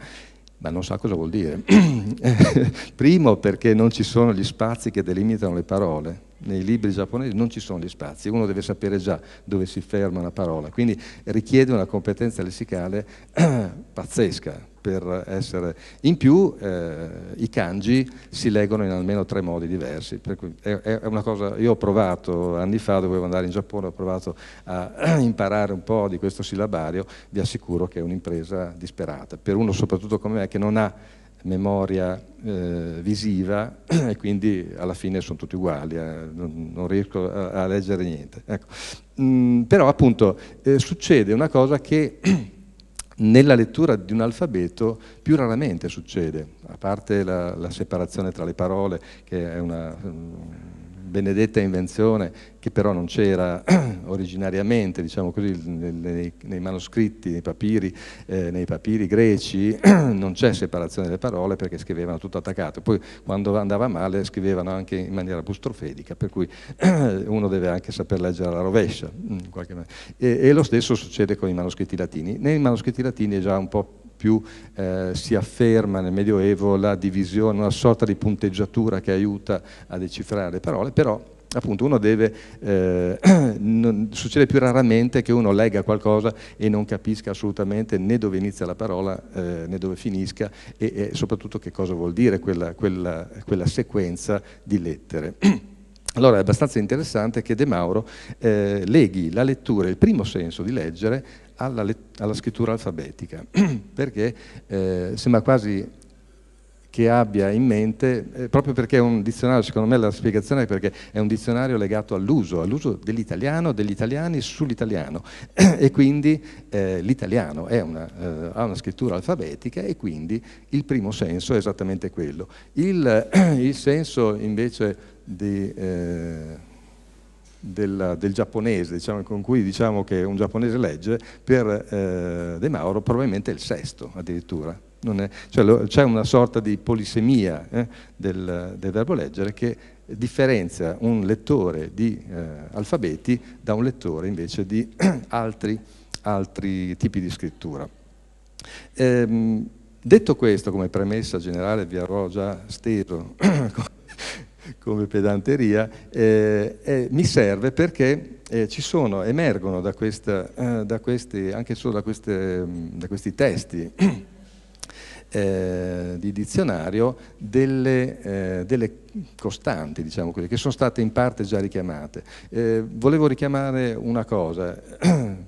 D: ma non sa cosa vuol dire. Primo perché non ci sono gli spazi che delimitano le parole. Nei libri giapponesi non ci sono gli spazi, uno deve sapere già dove si ferma una parola, quindi richiede una competenza lessicale pazzesca. Per essere... In più eh, i kanji si leggono in almeno tre modi diversi, è, è, una cosa... Io ho provato anni fa, dovevo andare in Giappone, ho provato a imparare un po' di questo sillabario, vi assicuro che è un'impresa disperata, per uno soprattutto come me che non ha memoria eh, visiva e quindi alla fine sono tutti uguali, eh, non, non, riesco a, a leggere niente. Ecco. Mm, però appunto eh, succede una cosa che nella lettura di un alfabeto più raramente succede, a parte la, la separazione tra le parole, che è una um, benedetta invenzione che però non c'era originariamente, diciamo così, nei, nei, manoscritti, nei papiri, eh, nei papiri greci, non c'è separazione delle parole perché scrivevano tutto attaccato. Poi quando andava male scrivevano anche in maniera bustrofedica, per cui uno deve anche saper leggere alla rovescia. E, e lo stesso succede con i manoscritti latini. Nei manoscritti latini è già un po' più eh, si afferma nel Medioevo la divisione, una sorta di punteggiatura che aiuta a decifrare le parole, però appunto uno deve, eh, non, succede più raramente che uno legga qualcosa e non capisca assolutamente né dove inizia la parola eh, né dove finisca e, e, soprattutto che cosa vuol dire quella, quella, quella sequenza di lettere. Allora è abbastanza interessante che De Mauro eh, leghi la lettura, il primo senso di leggere, alla, alla scrittura alfabetica, perché eh, sembra quasi che abbia in mente, eh, proprio perché è un dizionario, secondo me la spiegazione è perché è un dizionario legato all'uso, all'uso dell'italiano, degli italiani sull'italiano e quindi eh, l'italiano una, eh, ha una scrittura alfabetica e quindi il primo senso è esattamente quello. Il, il senso invece di eh, del, del giapponese, diciamo, con cui diciamo che un giapponese legge, per eh, De Mauro probabilmente è il sesto addirittura. È, cioè, c'è una sorta di polisemia eh, del, del, verbo leggere che differenzia un lettore di eh, alfabeti da un lettore invece di altri, altri, tipi di scrittura. Ehm, detto questo, come premessa generale vi avrò già steso come pedanteria, eh, eh, mi serve perché eh, ci sono, emergono da, questa, eh, da questi, anche solo da, queste, da questi testi eh, di dizionario delle, eh, delle costanti, diciamo così, che sono state in parte già richiamate. volevo richiamare una cosa,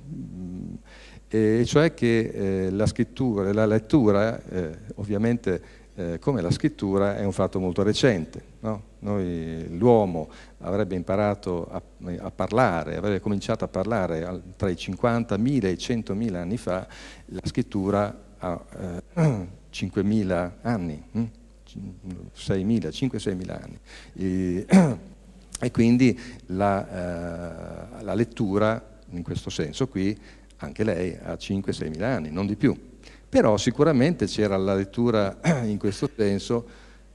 D: e cioè che la scrittura, la lettura, ovviamente eh, come la scrittura è un fatto molto recente. No? l'uomo avrebbe imparato a, a, parlare, avrebbe cominciato a parlare tra i 50.000 e i 100.000 anni fa, la scrittura ha eh, 5.000 anni, hm? 6.000, 5-6.000 anni. E, e quindi la, eh, la lettura, in questo senso qui, anche lei ha 5-6.000 anni, non di più però sicuramente c'era la lettura in questo senso,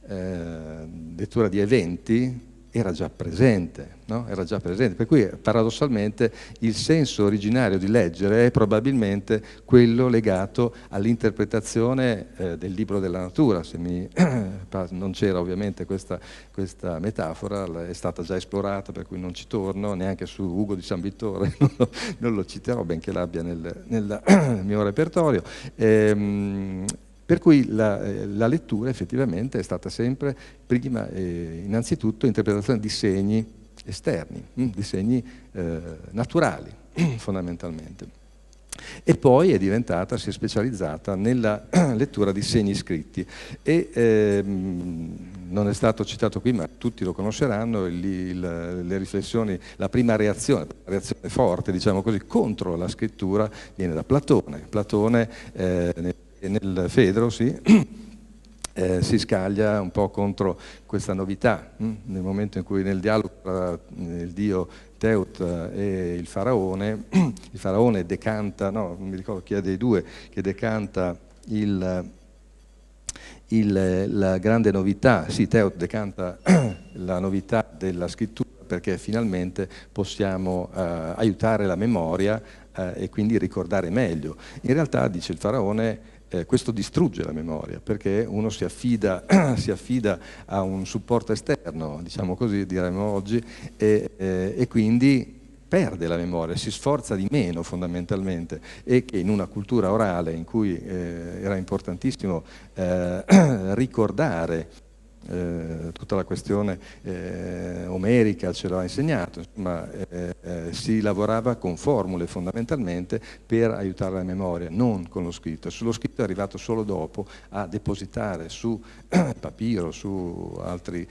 D: eh, lettura di eventi, era già presente, no? era già presente, per cui paradossalmente il senso originario di leggere è probabilmente quello legato all'interpretazione eh, del libro della natura, mi, non c'era ovviamente questa, questa, metafora, è stata già esplorata per cui non ci torno, neanche su Ugo di San Vittore, non lo, non lo citerò benché l'abbia nel, nel, mio repertorio. Ehm, per cui la, eh, la, lettura effettivamente è stata sempre, prima eh, innanzitutto, interpretazione di segni esterni, hm, di segni eh, naturali fondamentalmente. E poi è diventata, si è specializzata nella lettura di segni scritti e ehm, non è stato citato qui ma tutti lo conosceranno, il, il, le riflessioni, la prima reazione, la reazione forte diciamo così, contro la scrittura viene da Platone. Platone eh, nel Fedro sì, eh, si scaglia un po' contro questa novità, hm? nel momento in cui nel dialogo tra il dio Teut e il faraone, il faraone decanta, no, non mi ricordo chi è dei due, che decanta il, il, la grande novità, sì, Teut decanta la novità della scrittura perché finalmente possiamo eh, aiutare la memoria eh, e quindi ricordare meglio. In realtà, dice il faraone, eh, questo distrugge la memoria perché uno si affida, si affida, a un supporto esterno, diciamo così, diremmo oggi, e, eh, e quindi perde la memoria, si sforza di meno fondamentalmente e che in una cultura orale in cui eh, era importantissimo eh, ricordare eh, tutta la questione eh, omerica ce l'ha insegnato, insomma, eh, eh, si lavorava con formule fondamentalmente per aiutare la memoria, non con lo scritto. Sullo scritto è arrivato solo dopo a depositare su papiro, su altri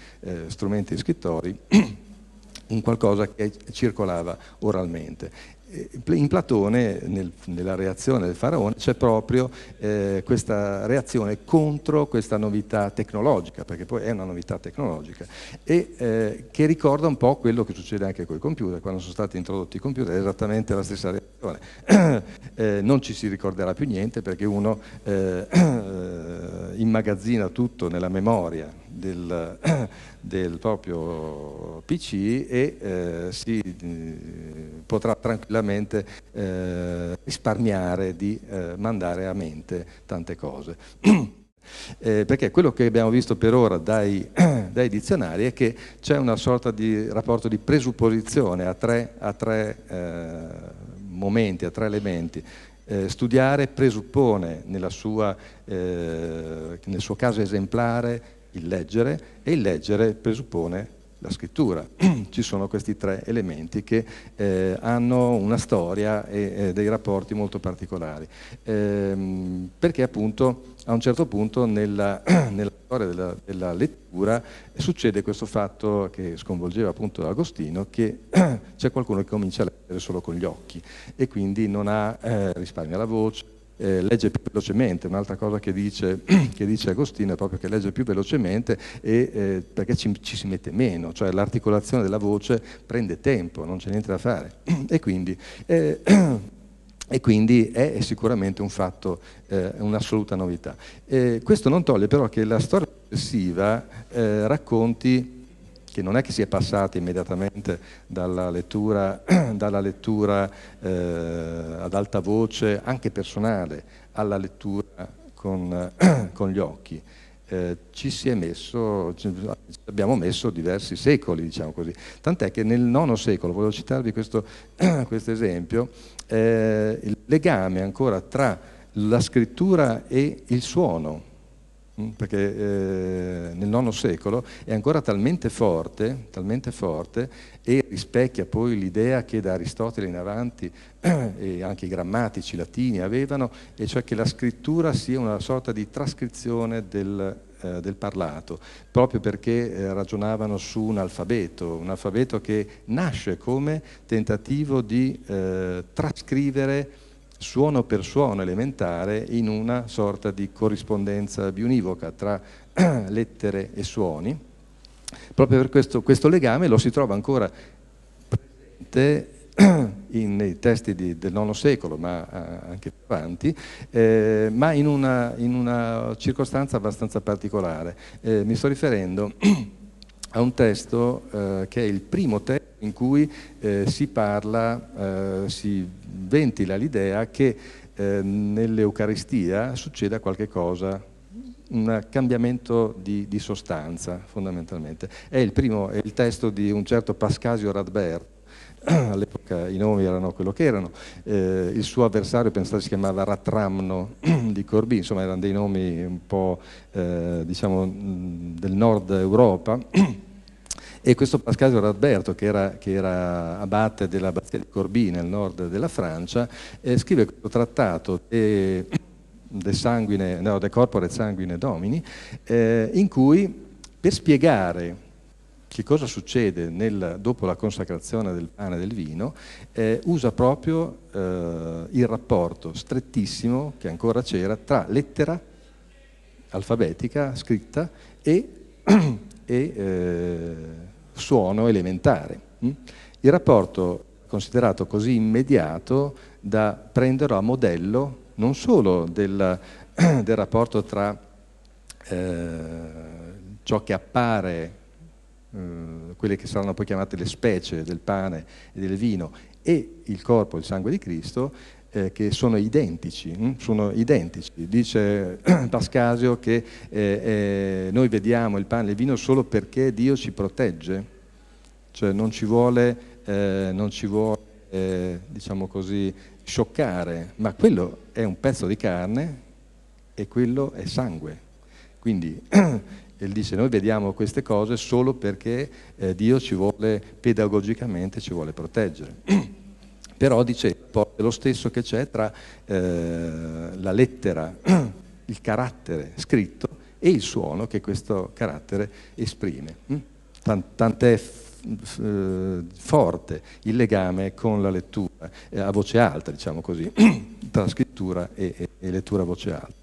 D: strumenti scrittori, un qualcosa che circolava oralmente. In Platone, nel, nella reazione del faraone, c'è proprio eh, questa reazione contro questa novità tecnologica, perché poi è una novità tecnologica, e eh, che ricorda un po' quello che succede anche con i computer, quando sono stati introdotti i computer, è esattamente la stessa reazione. eh, non ci si ricorderà più niente perché uno eh, immagazzina tutto nella memoria del, del proprio PC e eh, si eh, potrà tranquillamente eh, risparmiare di eh, mandare a mente tante cose. Eh, perché quello che abbiamo visto per ora dai, dai dizionari è che c'è una sorta di rapporto di presupposizione a tre, a tre eh, momenti, a tre elementi. Eh, studiare presuppone sua, eh, nel suo caso esemplare il leggere e il leggere presuppone la scrittura. Ci sono questi tre elementi che eh, hanno una storia e, e, dei rapporti molto particolari, ehm, perché appunto a un certo punto nella, nella storia della, della, lettura succede questo fatto che sconvolgeva appunto Agostino, che c'è qualcuno che comincia a leggere solo con gli occhi e quindi non ha eh, risparmia la voce, eh, legge più velocemente, un'altra cosa che dice, che dice, Agostino è proprio che legge più velocemente e, eh, perché ci, ci, si mette meno, cioè l'articolazione della voce prende tempo, non c'è niente da fare. e, quindi, eh, e quindi, è sicuramente un fatto, eh, un'assoluta novità. questo non toglie però che la storia successiva eh, racconti che non è che si è passati immediatamente dalla lettura, dalla lettura eh, ad alta voce, anche personale, alla lettura con, con gli occhi. Eh, ci si è messo, abbiamo messo diversi secoli, diciamo così. Tant'è che nel IX secolo, volevo citarvi questo, questo esempio, eh, il legame ancora tra la scrittura e il suono, perché eh, nel IX secolo è ancora talmente forte, talmente forte e rispecchia poi l'idea che da Aristotele in avanti e anche i grammatici latini avevano, e cioè che la scrittura sia una sorta di trascrizione del, eh, del parlato, proprio perché eh, ragionavano su un alfabeto, un alfabeto che nasce come tentativo di eh, trascrivere suono per suono elementare in una sorta di corrispondenza biunivoca tra lettere e suoni. Proprio per questo, questo legame lo si trova ancora presente nei testi di, del IX secolo, ma eh, anche più avanti, eh, ma in una, in una, circostanza abbastanza particolare. Eh, mi sto riferendo a un testo eh, che è il primo testo in cui eh, si parla, eh, si ventila l'idea che eh, nell'Eucaristia succeda qualche cosa, un cambiamento di, di sostanza fondamentalmente. È il, primo, è il testo di un certo Pascasio Radbert, all'epoca i nomi erano quello che erano, eh, il suo avversario pensate si chiamava Ratramno di Corbì, insomma erano dei nomi un po' eh, diciamo del nord Europa. E questo Pascasio Radberto, che era, che era abate dell'abbazia di Corbì nel nord della Francia, eh, scrive questo trattato de, de, sanguine, no, de corpore sanguine domini, eh, in cui per spiegare che cosa succede nel, dopo la consacrazione del pane e del vino, eh, usa proprio eh, il rapporto strettissimo che ancora c'era tra lettera alfabetica scritta e, e eh, suono elementare. Mm? Il rapporto considerato così immediato da prenderlo a modello non solo del, del rapporto tra eh, ciò che appare, eh, quelle che saranno poi chiamate le specie del pane e del vino, e il corpo, il sangue di Cristo, eh, che sono identici, hm? sono identici. Dice Pascasio che eh, eh, noi vediamo il pane e il vino solo perché Dio ci protegge, cioè non ci vuole, eh, non ci vuole eh, diciamo così, scioccare, ma quello è un pezzo di carne e quello è sangue. Quindi Él dice noi vediamo queste cose solo perché eh, Dio ci vuole pedagogicamente, ci vuole proteggere. Però dice è lo stesso che c'è tra eh, la lettera, il carattere scritto e il suono che questo carattere esprime. Tant'è eh, forte il legame con la lettura eh, a voce alta, diciamo così, tra scrittura e, e, e lettura a voce alta.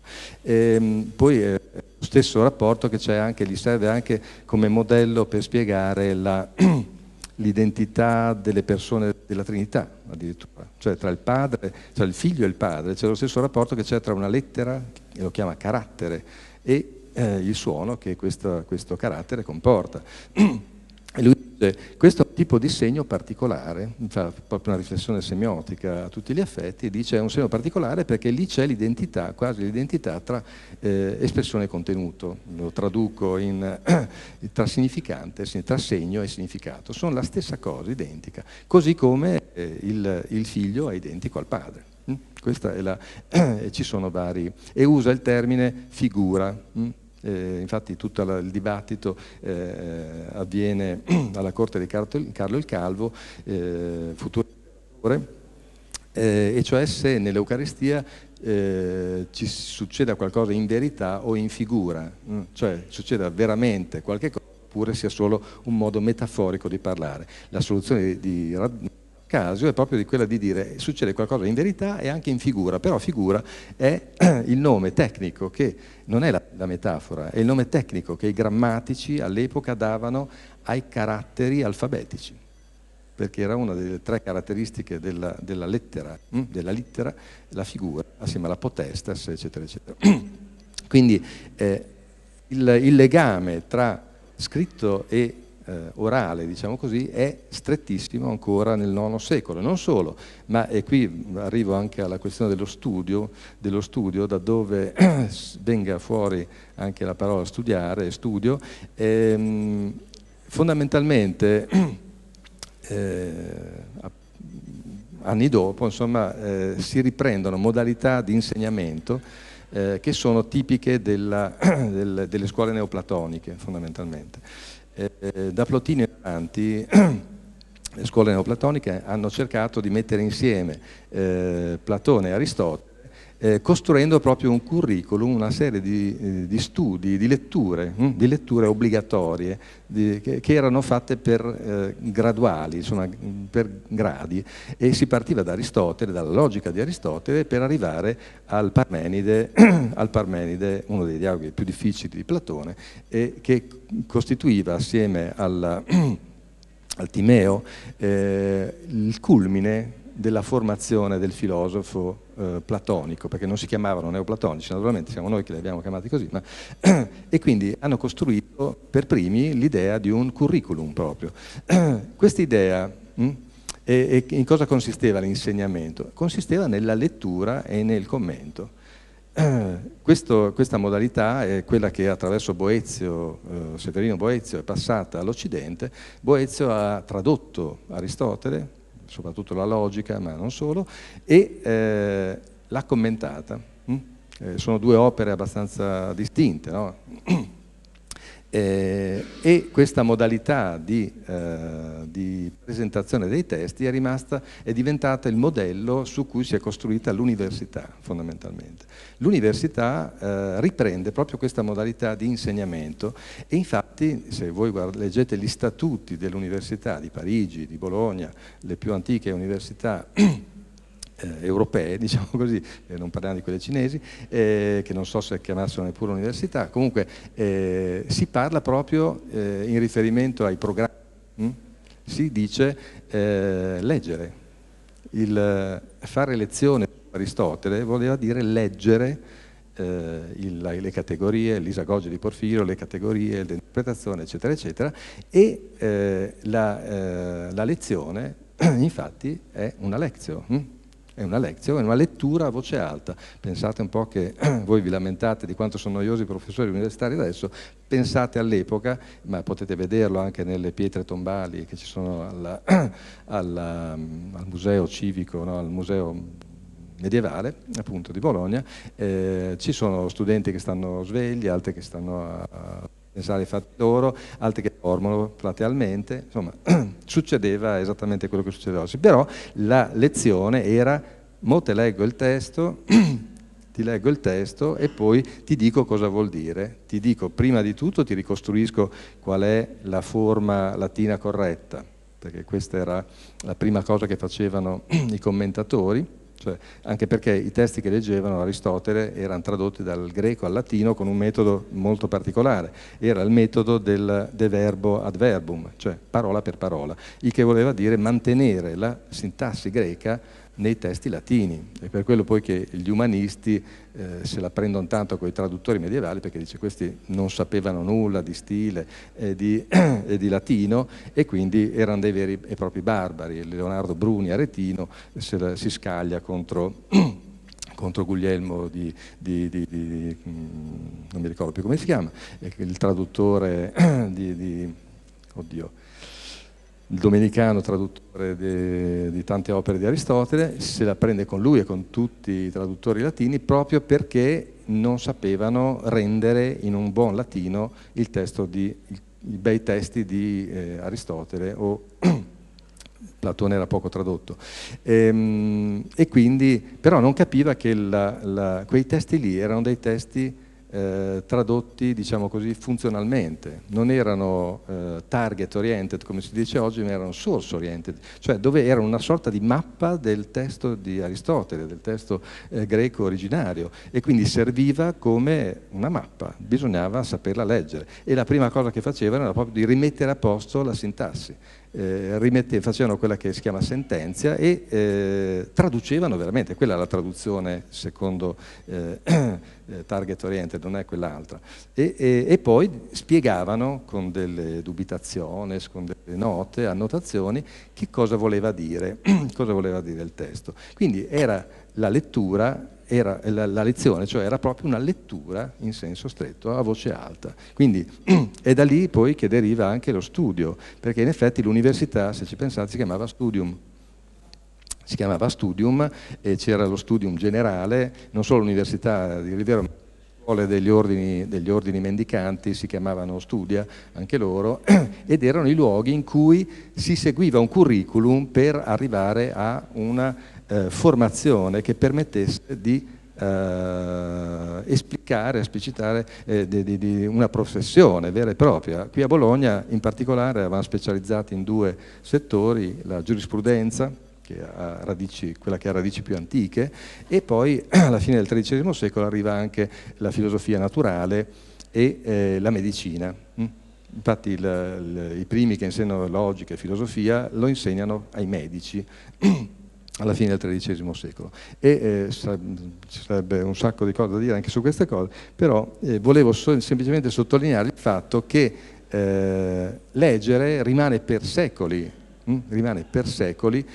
D: E, ehm, poi eh, stesso rapporto che c'è anche, gli serve anche come modello per spiegare l'identità delle persone della Trinità, addirittura, cioè tra il padre, tra il figlio e il padre, c'è lo stesso rapporto che c'è tra una lettera, che lo chiama carattere, e eh, il suono che questo, questo carattere comporta. E lui dice, questo tipo di segno particolare, fa proprio una riflessione semiotica a tutti gli effetti, dice è un segno particolare perché lì c'è l'identità, quasi l'identità tra eh, espressione e contenuto, lo traduco in, eh, tra significante, tra segno e significato, sono la stessa cosa, identica, così come eh, il, il, figlio è identico al padre. Mm? Questa è la, ci sono vari, e usa il termine figura. Eh, infatti tutto il dibattito eh, avviene alla corte di Carlo il Calvo, eh, futuro eh, e cioè se nell'Eucaristia eh, ci succeda qualcosa in verità o in figura, mm? cioè succeda veramente qualche cosa oppure sia solo un modo metaforico di parlare. La soluzione di, di Casio è proprio di quella di dire succede qualcosa in verità e anche in figura, però figura è il nome tecnico che non è la, la metafora, è il nome tecnico che i grammatici all'epoca davano ai caratteri alfabetici, perché era una delle tre caratteristiche della, della, lettera, hm, della littera, la figura, assieme alla potestas, eccetera, eccetera. Quindi eh, il, il legame tra scritto e eh, orale, diciamo così, è strettissimo ancora nel IX secolo. Non solo, ma e qui arrivo anche alla questione dello studio, dello studio da dove venga fuori anche la parola studiare, studio, ehm, fondamentalmente eh, anni dopo insomma, eh, si riprendono modalità di insegnamento eh, che sono tipiche della, del, delle scuole neoplatoniche fondamentalmente eh, da Plotino in avanti le scuole neoplatoniche hanno cercato di mettere insieme eh, Platone e Aristotele eh, costruendo proprio un curriculum, una serie di, eh, di studi, di letture, hm, di letture obbligatorie di, che, che, erano fatte per eh, graduali, insomma, per gradi. E si partiva da Aristotele, dalla logica di Aristotele per arrivare al Parmenide, al Parmenide uno dei dialoghi più difficili di Platone e che costituiva assieme alla, al Timeo eh, il culmine della formazione del filosofo eh, platonico, perché non si chiamavano neoplatonici, naturalmente siamo noi che li abbiamo chiamati così, ma, e quindi hanno costruito per primi l'idea di un curriculum proprio. Questa idea, hm, e, e in cosa consisteva l'insegnamento? Consisteva nella lettura e nel commento. Questo, questa modalità è quella che attraverso Boezio, eh, Severino Boezio è passata all'Occidente. Boezio ha tradotto Aristotele, soprattutto la logica, ma non solo, e eh, l'ha commentata. Mm? Eh, sono due opere abbastanza distinte, no? eh, e questa modalità di, eh, di, presentazione dei testi è rimasta, è diventata il modello su cui si è costruita l'università, fondamentalmente. L'università eh, riprende proprio questa modalità di insegnamento e infatti se voi guarda, leggete gli statuti dell'università di Parigi, di Bologna, le più antiche università europee, diciamo così, eh, non parliamo di quelle cinesi, eh, che non so se chiamassero neppure università, comunque eh, si parla proprio eh, in riferimento ai programmi, hm? si dice eh, leggere, il fare lezione Aristotele voleva dire leggere eh, il, le categorie, l'isagogia di Porfirio, le categorie, l'interpretazione, eccetera, eccetera, e eh, la, eh, la, lezione infatti è una lezione. È una lezione, è una lettura a voce alta. Pensate un po' che voi vi lamentate di quanto sono noiosi i professori universitari adesso, pensate all'epoca, ma potete vederlo anche nelle pietre tombali che ci sono alla, alla, al museo civico, no? al museo medievale, appunto di Bologna, eh, ci sono studenti che stanno svegli, altri che stanno a, a ai fatti loro, altri che dormono platealmente, insomma succedeva esattamente quello che succede oggi, però la lezione era, mo te leggo il testo, ti leggo il testo e poi ti dico cosa vuol dire, ti dico prima di tutto ti ricostruisco qual è la forma latina corretta, perché questa era la prima cosa che facevano i commentatori, cioè, anche perché i testi che leggevano Aristotele erano tradotti dal greco al latino con un metodo molto particolare, era il metodo del de verbo ad verbum, cioè parola per parola, il che voleva dire mantenere la sintassi greca nei testi latini. È per quello poi che gli umanisti eh, se la prendono tanto con i traduttori medievali perché dice questi non sapevano nulla di stile e di, e di latino e quindi erano dei veri e propri barbari. Leonardo Bruni Aretino la, si scaglia contro contro Guglielmo di, di, di, di, mm, non mi ricordo più come si chiama, il traduttore di, oddio, il domenicano traduttore de, di tante opere di Aristotele, se la prende con lui e con tutti i traduttori latini proprio perché non sapevano rendere in un buon latino il testo di, i, bei testi di eh, Aristotele o Platone era poco tradotto. E, ehm, e, quindi, però non capiva che la, la, quei testi lì erano dei testi eh, tradotti diciamo così funzionalmente, non erano eh, target oriented come si dice oggi, ma erano source oriented, cioè dove era una sorta di mappa del testo di Aristotele, del testo eh, greco originario. E quindi serviva come una mappa, bisognava saperla leggere. E la prima cosa che facevano era proprio di rimettere a posto la sintassi eh, rimette, facevano quella che si chiama sentenzia e eh, traducevano veramente, quella è la traduzione secondo eh, eh, target oriented, non è quell'altra, e, e, e, poi spiegavano con delle dubitazioni, con delle note, annotazioni, che cosa voleva dire, cosa voleva dire il testo. Quindi era la lettura era la, la, lezione, cioè era proprio una lettura in senso stretto, a voce alta. Quindi è da lì poi che deriva anche lo studio, perché in effetti l'università, se ci pensate, si chiamava studium. Si chiamava studium e c'era lo studium generale, non solo l'università di Rivero, ma scuole degli ordini, degli ordini mendicanti si chiamavano studia, anche loro, ed erano i luoghi in cui si seguiva un curriculum per arrivare a una eh, formazione che permettesse di eh, esplicare, esplicitare eh, di, di, di, una professione vera e propria. Qui a Bologna in particolare avevamo specializzati in due settori, la giurisprudenza, che radici, quella che ha radici più antiche, e poi alla fine del XIII secolo arriva anche la filosofia naturale e eh, la medicina. Mm? Infatti il, il, i primi che insegnano logica e filosofia lo insegnano ai medici. alla fine del XIII secolo. E eh, ci sarebbe un sacco di cose da dire anche su queste cose, però eh, volevo so semplicemente sottolineare il fatto che eh, leggere rimane per secoli, hm? rimane per secoli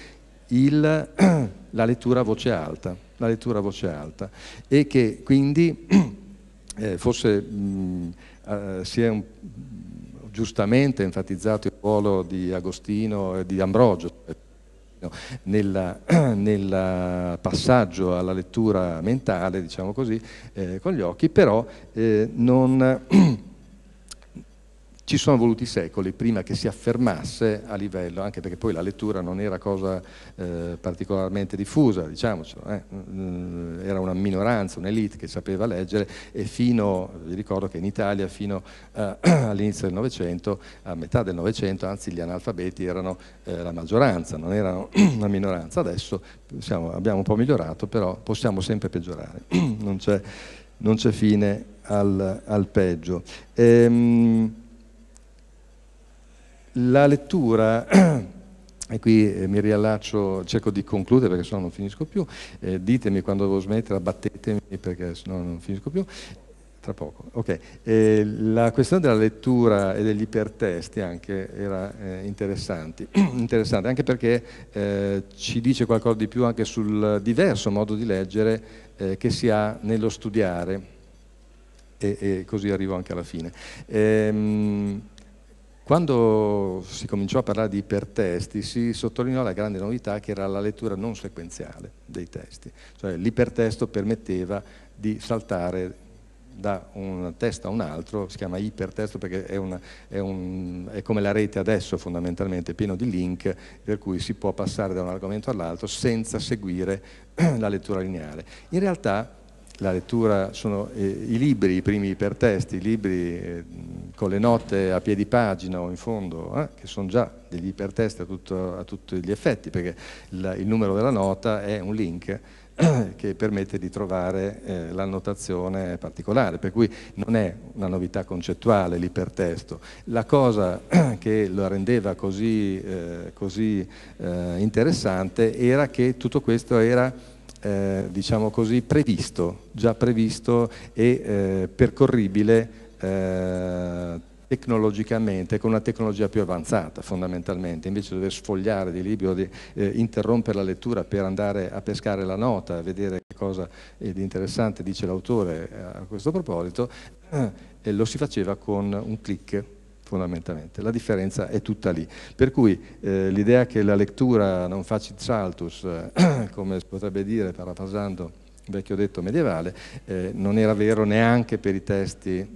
D: il, la lettura a voce alta, la lettura a voce alta e che quindi eh, forse mh, si è un, giustamente enfatizzato il ruolo di Agostino e di Ambrogio, nel, nel passaggio alla lettura mentale, diciamo così, eh, con gli occhi, però eh, non ci sono voluti secoli prima che si affermasse a livello, anche perché poi la lettura non era cosa eh, particolarmente diffusa, diciamocelo, eh? Mm, era una minoranza, un'elite che sapeva leggere e fino, vi ricordo che in Italia fino eh, all'inizio del Novecento, a metà del Novecento, anzi gli analfabeti erano eh, la maggioranza, non erano una minoranza. Adesso siamo, abbiamo un po' migliorato, però possiamo sempre peggiorare, non c'è fine al, al peggio. Ehm, la lettura, e qui eh, mi riallaccio, cerco di concludere perché sennò non finisco più, eh, ditemi quando devo smettere, battetemi perché sennò non finisco più. Tra poco, ok. Eh, la questione della lettura e degli ipertesti anche era eh, interessante, anche perché eh, ci dice qualcosa di più anche sul diverso modo di leggere eh, che si ha nello studiare e, e, così arrivo anche alla fine. Ehm, quando si cominciò a parlare di ipertesti si sottolineò la grande novità che era la lettura non sequenziale dei testi, cioè l'ipertesto permetteva di saltare da un testo a un altro, si chiama ipertesto perché è, una, è, un, è, come la rete adesso fondamentalmente, pieno di link, per cui si può passare da un argomento all'altro senza seguire la lettura lineare. In realtà la lettura sono eh, i libri, i primi ipertesti, i libri eh, con le note a piedi pagina o in fondo, eh, che sono già degli ipertesti a, tutto, a tutti gli effetti, perché il, il numero della nota è un link che permette di trovare eh, l'annotazione particolare, per cui non è una novità concettuale l'ipertesto. La cosa che lo rendeva così, eh, così eh, interessante era che tutto questo era eh, diciamo così, previsto, già previsto e eh, percorribile eh, tecnologicamente, con una tecnologia più avanzata fondamentalmente, invece di dover sfogliare dei libri o di eh, interrompere la lettura per andare a pescare la nota, a vedere che cosa di interessante dice l'autore eh, a questo proposito, eh, lo si faceva con un clic fondamentalmente. La differenza è tutta lì. Per cui eh, l'idea che la lettura non facit saltus, eh, come potrebbe dire parafrasando vecchio detto medievale, eh, non era vero neanche per i testi,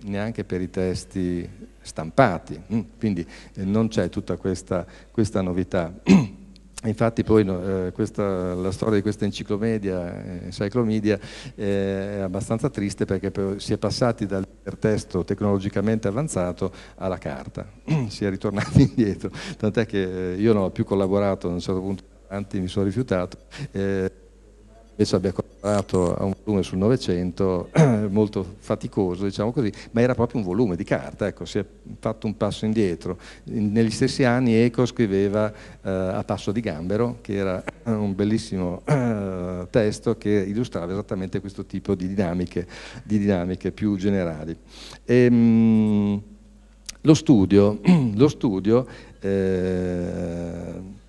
D: per i testi stampati, mm, quindi eh, non c'è tutta questa, questa novità. Infatti poi eh, questa, la storia di questa enciclomedia, eh, Encyclomedia, eh, è abbastanza triste perché si è passati dal testo tecnologicamente avanzato alla carta, si è ritornati indietro, tant'è che eh, io non ho più collaborato, a un certo punto avanti mi sono rifiutato. Invece abbia collaborato a un volume sul Novecento molto faticoso, diciamo così, ma era proprio un volume di carta, ecco, si è fatto un passo indietro. negli stessi anni Eco scriveva eh, A passo di gambero, che era un bellissimo eh, testo che illustrava esattamente questo tipo di dinamiche, di dinamiche più generali. E, mh, lo studio, lo studio eh,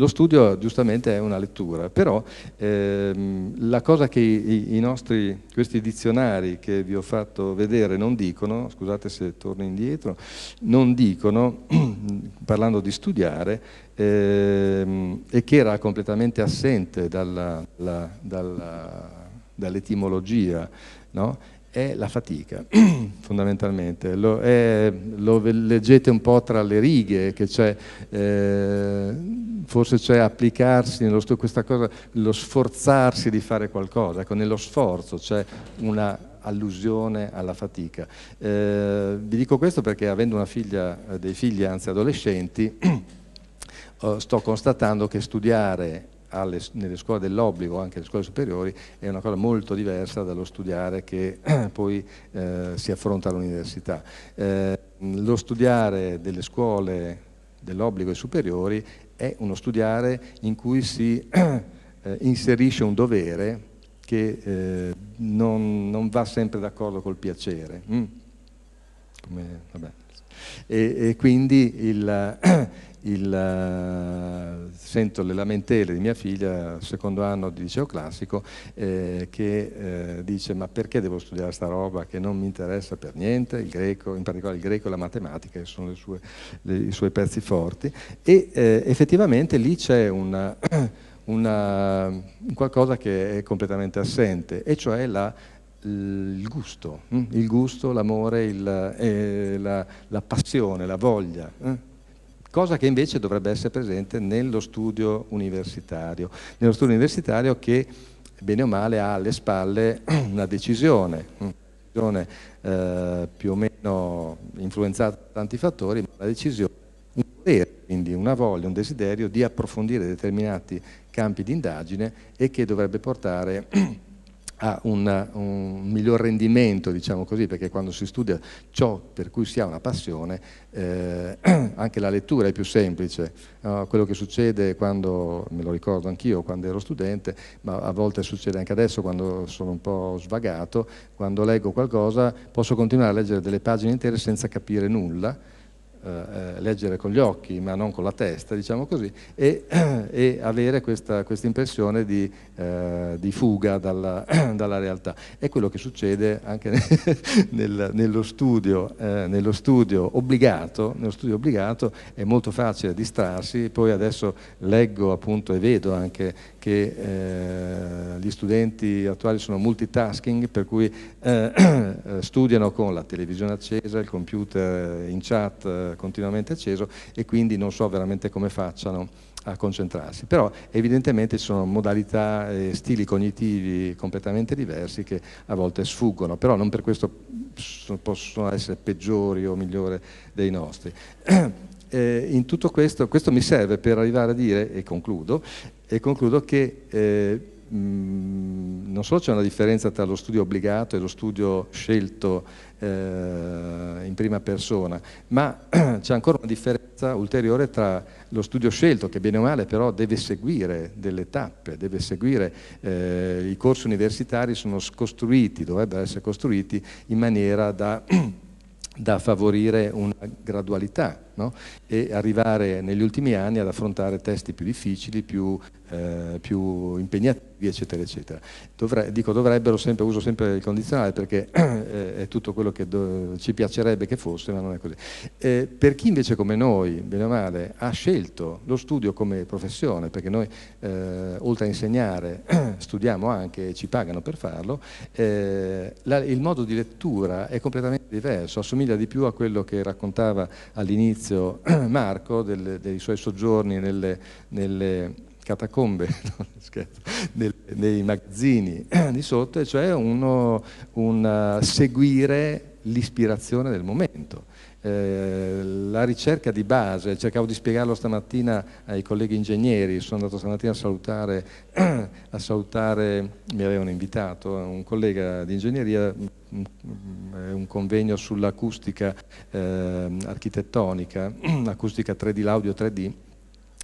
D: lo studio giustamente è una lettura, però ehm, la cosa che i, i, nostri, questi dizionari che vi ho fatto vedere non dicono, scusate se torno indietro, non dicono, parlando di studiare, ehm, e che era completamente assente dall'etimologia, no? È la fatica, fondamentalmente. Lo, è, lo, leggete un po' tra le righe, che c'è, eh, forse c'è applicarsi, nello, questa cosa, lo sforzarsi di fare qualcosa. Ecco, nello sforzo c'è una allusione alla fatica. Eh, vi dico questo perché avendo una figlia, dei figli anzi adolescenti, sto constatando che studiare alle, nelle scuole dell'obbligo, anche alle scuole superiori, è una cosa molto diversa dallo studiare che poi eh, si affronta all'università. Eh, lo studiare delle scuole dell'obbligo e superiori è uno studiare in cui si eh, inserisce un dovere che eh, non, non, va sempre d'accordo col piacere. Mm. Come, e, e, quindi il il, uh, sento le lamentele di mia figlia, secondo anno di liceo classico, eh, che eh, dice ma perché devo studiare sta roba che non mi interessa per niente, il greco, in particolare il greco e la matematica che sono sue, le, i suoi pezzi forti e eh, effettivamente lì c'è una, una, qualcosa che è completamente assente e cioè la, il gusto, hm? il gusto, l'amore, eh, la, la, passione, la voglia. Eh? Cosa che invece dovrebbe essere presente nello studio universitario, nello studio universitario che bene o male ha alle spalle una decisione, una decisione eh, più o meno influenzata da tanti fattori, ma una decisione, un potere, quindi una voglia, un desiderio di approfondire determinati campi di indagine e che dovrebbe portare ha una, un miglior rendimento, diciamo così, perché quando si studia ciò per cui si ha una passione, eh, anche la lettura è più semplice. No? Quello che succede quando, me lo ricordo anch'io quando ero studente, ma a volte succede anche adesso quando sono un po' svagato, quando leggo qualcosa posso continuare a leggere delle pagine intere senza capire nulla, eh, leggere con gli occhi ma non con la testa, diciamo così, e, e avere questa, questa impressione di, eh, di fuga dalla, dalla, realtà. È quello che succede anche nel, nello, studio, eh, nello, studio obbligato, nello studio obbligato è molto facile distrarsi, poi adesso leggo appunto e vedo anche che eh, gli studenti attuali sono multitasking, per cui eh, studiano con la televisione accesa, il computer in chat eh, continuamente acceso e quindi non so veramente come facciano a concentrarsi, però evidentemente ci sono modalità e stili cognitivi completamente diversi che a volte sfuggono, però non per questo possono essere peggiori o migliori dei nostri. Eh, in tutto questo, questo mi serve per arrivare a dire, e concludo, e concludo che eh, mh, non solo c'è una differenza tra lo studio obbligato e lo studio scelto eh, in prima persona, ma c'è ancora una differenza ulteriore tra lo studio scelto, che bene o male però deve seguire delle tappe, deve seguire, eh, i corsi universitari sono costruiti, dovrebbero essere costruiti in maniera da da favorire una gradualità no? e arrivare negli ultimi anni ad affrontare testi più difficili, più, eh, più impegnativi, eccetera, eccetera. Dovre dico dovrebbero sempre, uso sempre il condizionale perché è tutto quello che ci piacerebbe che fosse, ma non è così. Eh, per chi invece come noi, bene o male, ha scelto lo studio come professione, perché noi eh, oltre a insegnare studiamo anche e ci pagano per farlo, eh, la, il modo di lettura è completamente diverso, assomiglia di più a quello che raccontava all'inizio all'inizio Marco del, dei suoi soggiorni nelle, nelle catacombe, nei, nei magazzini di sotto, cioè uno, un seguire l'ispirazione del momento. Eh, la ricerca di base, cercavo di spiegarlo stamattina ai colleghi ingegneri, sono andato stamattina a salutare, a salutare mi avevano invitato un collega di ingegneria, un convegno sull'acustica eh, architettonica, acustica 3D, l'audio 3D,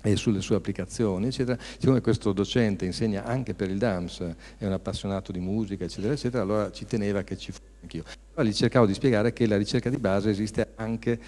D: e sulle sue applicazioni, eccetera. Siccome questo docente insegna anche per il DAMS, è un appassionato di musica, eccetera, eccetera, allora ci teneva che ci fosse anch'io. Allora cercavo di spiegare che la ricerca di base esiste anche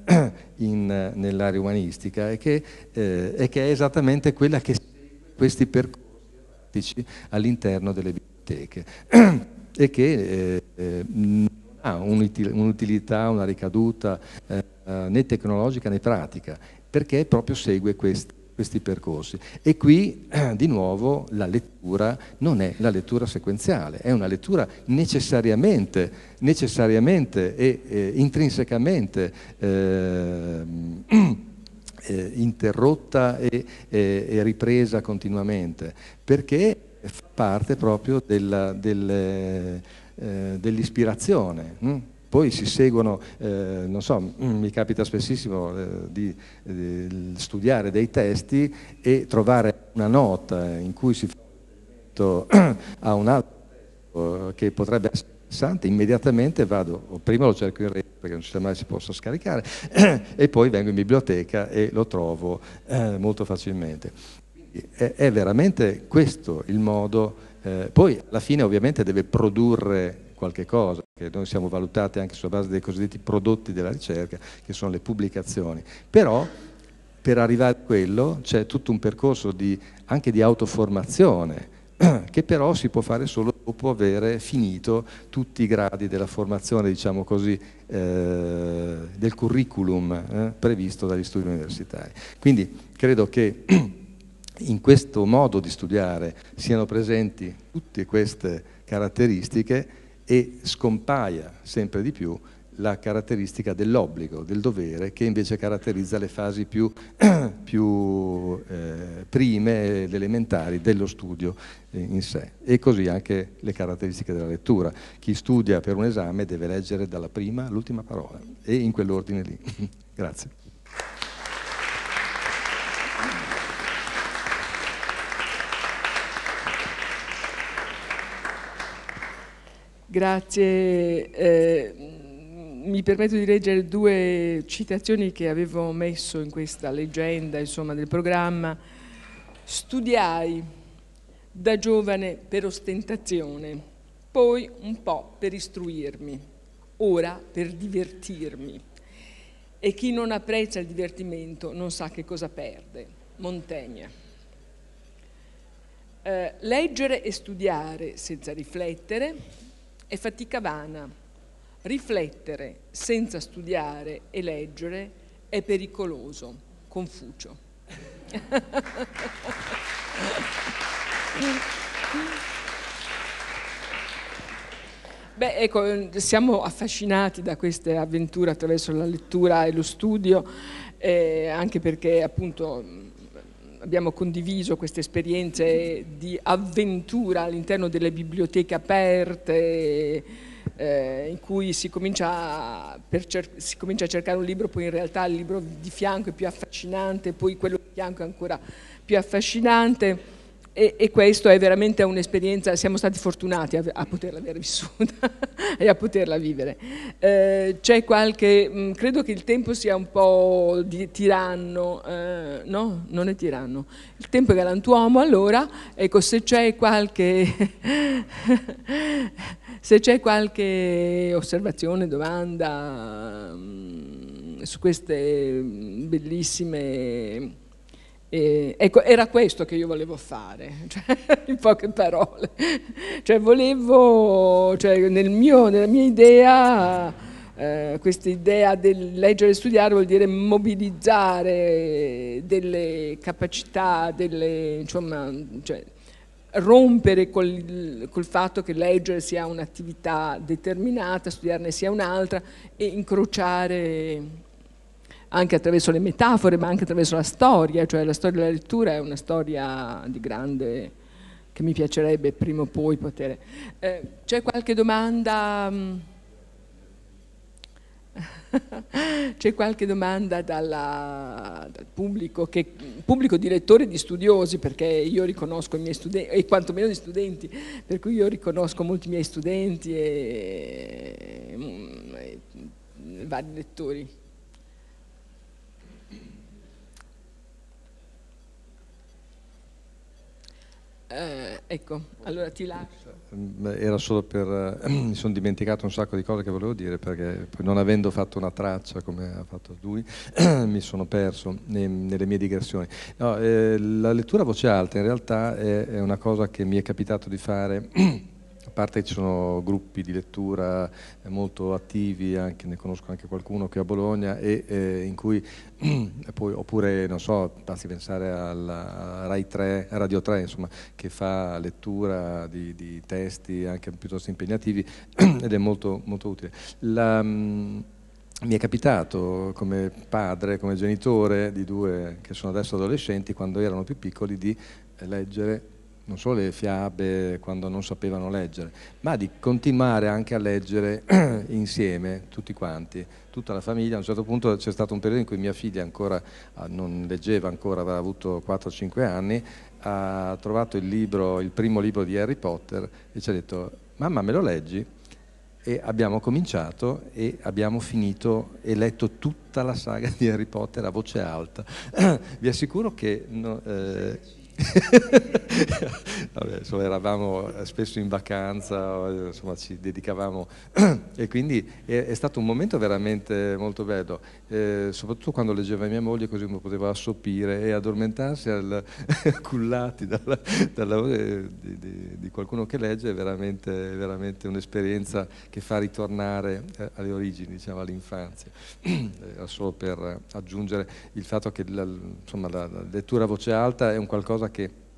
D: nell'area umanistica e che, eh, e che, è esattamente quella che segue questi percorsi all'interno delle biblioteche. E che eh, eh non ha un'utilità, una ricaduta eh, né tecnologica né pratica perché proprio segue questi, questi percorsi. E qui di nuovo la lettura non è la lettura sequenziale, è una lettura necessariamente, necessariamente e eh, intrinsecamente eh, eh interrotta e, e, ripresa continuamente, perché fa parte proprio della, del, eh, dell'ispirazione. Hm? Poi si seguono, eh, non so, mm, mi capita spessissimo eh, di, di, studiare dei testi e trovare una nota in cui si fa a un altro testo che potrebbe essere interessante, immediatamente vado, prima lo cerco in rete perché non so mai si possa scaricare, e poi vengo in biblioteca e lo trovo eh, molto facilmente. È, è, veramente questo il modo, eh, poi alla fine ovviamente deve produrre qualche cosa, che noi siamo valutati anche sulla base dei cosiddetti prodotti della ricerca, che sono le pubblicazioni. Però per arrivare a quello c'è tutto un percorso di, anche di autoformazione, che però si può fare solo dopo aver finito tutti i gradi della formazione, diciamo così, eh, del curriculum eh, previsto dagli studi universitari. Quindi credo che in questo modo di studiare siano presenti tutte queste caratteristiche e scompaia sempre di più la caratteristica dell'obbligo, del dovere, che invece caratterizza le fasi più, più eh, prime elementari dello studio in sé. E così anche le caratteristiche della lettura. Chi studia per un esame deve leggere dalla prima all'ultima parola, e in quell'ordine lì. Grazie.
B: Grazie. Eh, mi permetto di leggere due citazioni che avevo messo in questa leggenda insomma, del programma. Studiai da giovane per ostentazione, poi un po' per istruirmi, ora per divertirmi. E chi non apprezza il divertimento non sa che cosa perde. Montaigne. Eh, leggere e studiare senza riflettere è fatica vana. Riflettere senza studiare e leggere è pericoloso. Confucio. Beh, ecco, siamo affascinati da queste avventure attraverso la lettura e lo studio, eh, anche perché appunto abbiamo condiviso queste esperienze di avventura all'interno delle biblioteche aperte, eh, in cui si comincia, si comincia, a cercare un libro, poi in realtà il libro di fianco è più affascinante, poi quello di fianco è ancora più affascinante. E, e questo è veramente un'esperienza, siamo stati fortunati a, a, poterla aver vissuta e a poterla vivere. Eh, c'è qualche, mh, mm, credo che il tempo sia un po' di tiranno, eh, no? Non è tiranno. Il tempo è galantuomo, allora, ecco, se c'è qualche, se c'è qualche osservazione, domanda mh, mm, su queste bellissime e, ecco, era questo che io volevo fare, cioè, in poche parole. Cioè, volevo, cioè, nel mio, nella mia idea, eh, questa idea del leggere e studiare vuol dire mobilizzare delle capacità, delle, insomma, cioè, rompere col, col, fatto che leggere sia un'attività determinata, studiarne sia un'altra e incrociare anche attraverso le metafore, ma anche attraverso la storia, cioè la storia della lettura è una storia di grande che mi piacerebbe prima o poi poter. Eh, c'è qualche domanda? C'è qualche domanda dalla, dal pubblico, che, pubblico di lettori e di studiosi, perché io riconosco i miei studenti, e quantomeno di studenti, per cui io riconosco molti miei studenti e, e, e vari lettori. Eh, ecco, allora ti lascio.
D: Era solo per... mi sono dimenticato un sacco di cose che volevo dire perché non avendo fatto una traccia come ha fatto lui mi sono perso nelle mie digressioni. No, eh, la lettura a voce alta in realtà è, è una cosa che mi è capitato di fare a parte ci sono gruppi di lettura molto attivi, anche, ne conosco anche qualcuno qui a Bologna, e, eh, in cui, poi, oppure, non so, basti pensare alla Rai 3, Radio 3, insomma, che fa lettura di, di testi anche piuttosto impegnativi ed è molto, molto utile. La, mh, mi è capitato come padre, come genitore di due che sono adesso adolescenti, quando erano più piccoli, di leggere non solo le fiabe quando non sapevano leggere, ma di continuare anche a leggere insieme, tutti quanti, tutta la famiglia. A un certo punto c'è stato un periodo in cui mia figlia ancora ah, non leggeva, ancora aveva avuto 4-5 anni, ha trovato il libro, il primo libro di Harry Potter e ci ha detto mamma me lo leggi? E abbiamo cominciato e abbiamo finito e letto tutta la saga di Harry Potter a voce alta. Vi assicuro che... No, eh, Vabbè, insomma, eravamo spesso in vacanza, insomma, ci dedicavamo e quindi è, è, stato un momento veramente molto bello, eh, soprattutto quando leggeva mia moglie così uno poteva assopire e addormentarsi al, cullati dalla, dalla di, di, di, qualcuno che legge è veramente, veramente un'esperienza che fa ritornare eh, alle origini, diciamo, all'infanzia. Era solo per aggiungere il fatto che la, insomma, la lettura a voce alta è un qualcosa che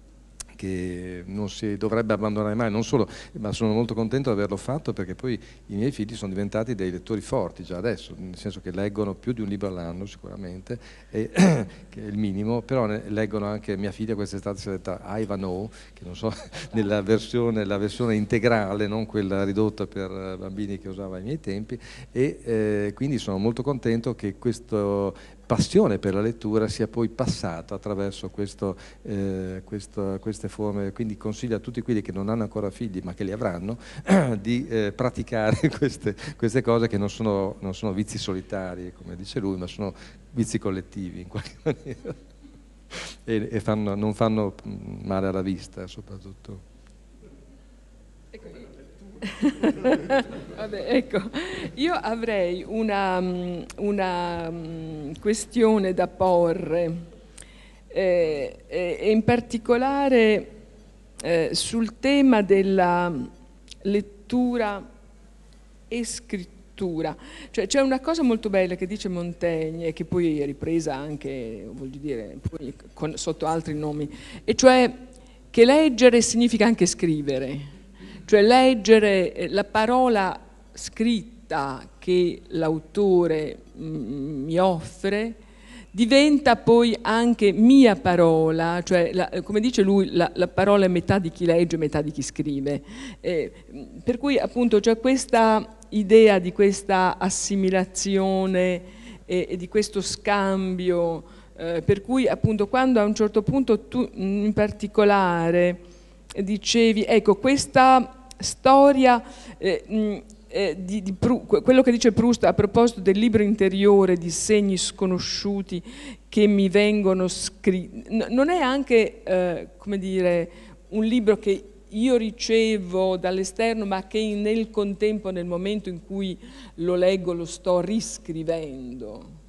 D: che non si dovrebbe abbandonare mai, non solo, ma sono molto contento di averlo fatto perché poi i miei figli sono diventati dei lettori forti già adesso, nel senso che leggono più di un libro all'anno sicuramente, e, che è il minimo, però leggono anche mia figlia quest'estate si è detta Ivanhoe, che non so, nella versione, versione integrale, non quella ridotta per bambini che usava ai miei tempi, e eh, quindi sono molto contento che questo passione per la lettura sia poi passata attraverso questo, eh, questo, queste forme, quindi consiglio a tutti quelli che non hanno ancora figli ma che li avranno di eh, praticare queste, queste, cose che non sono, non sono, vizi solitari come dice lui ma sono vizi collettivi in qualche maniera e, e fanno, non fanno male alla vista soprattutto.
B: Vabbè, ecco, io avrei una, mm, una mm, questione da porre eh, e in particolare eh, sul tema della lettura e scrittura. Cioè, c'è una cosa molto bella che dice Montaigne, che poi è ripresa anche, voglio dire, con, sotto altri nomi, e cioè che leggere significa anche scrivere cioè leggere eh, la parola scritta che l'autore mm, mi offre diventa poi anche mia parola, cioè la, come dice lui la, la, parola è metà di chi legge, metà di chi scrive. Eh, per cui appunto c'è questa idea di questa assimilazione e, e di questo scambio, eh, per cui appunto quando a un certo punto tu in particolare dicevi, ecco questa storia... Eh, eh, di, di quello che dice Proust a proposito del libro interiore di segni sconosciuti che mi vengono scritti, non è anche, eh, come dire, un libro che io ricevo dall'esterno ma che nel contempo, nel momento in cui lo leggo, lo sto riscrivendo.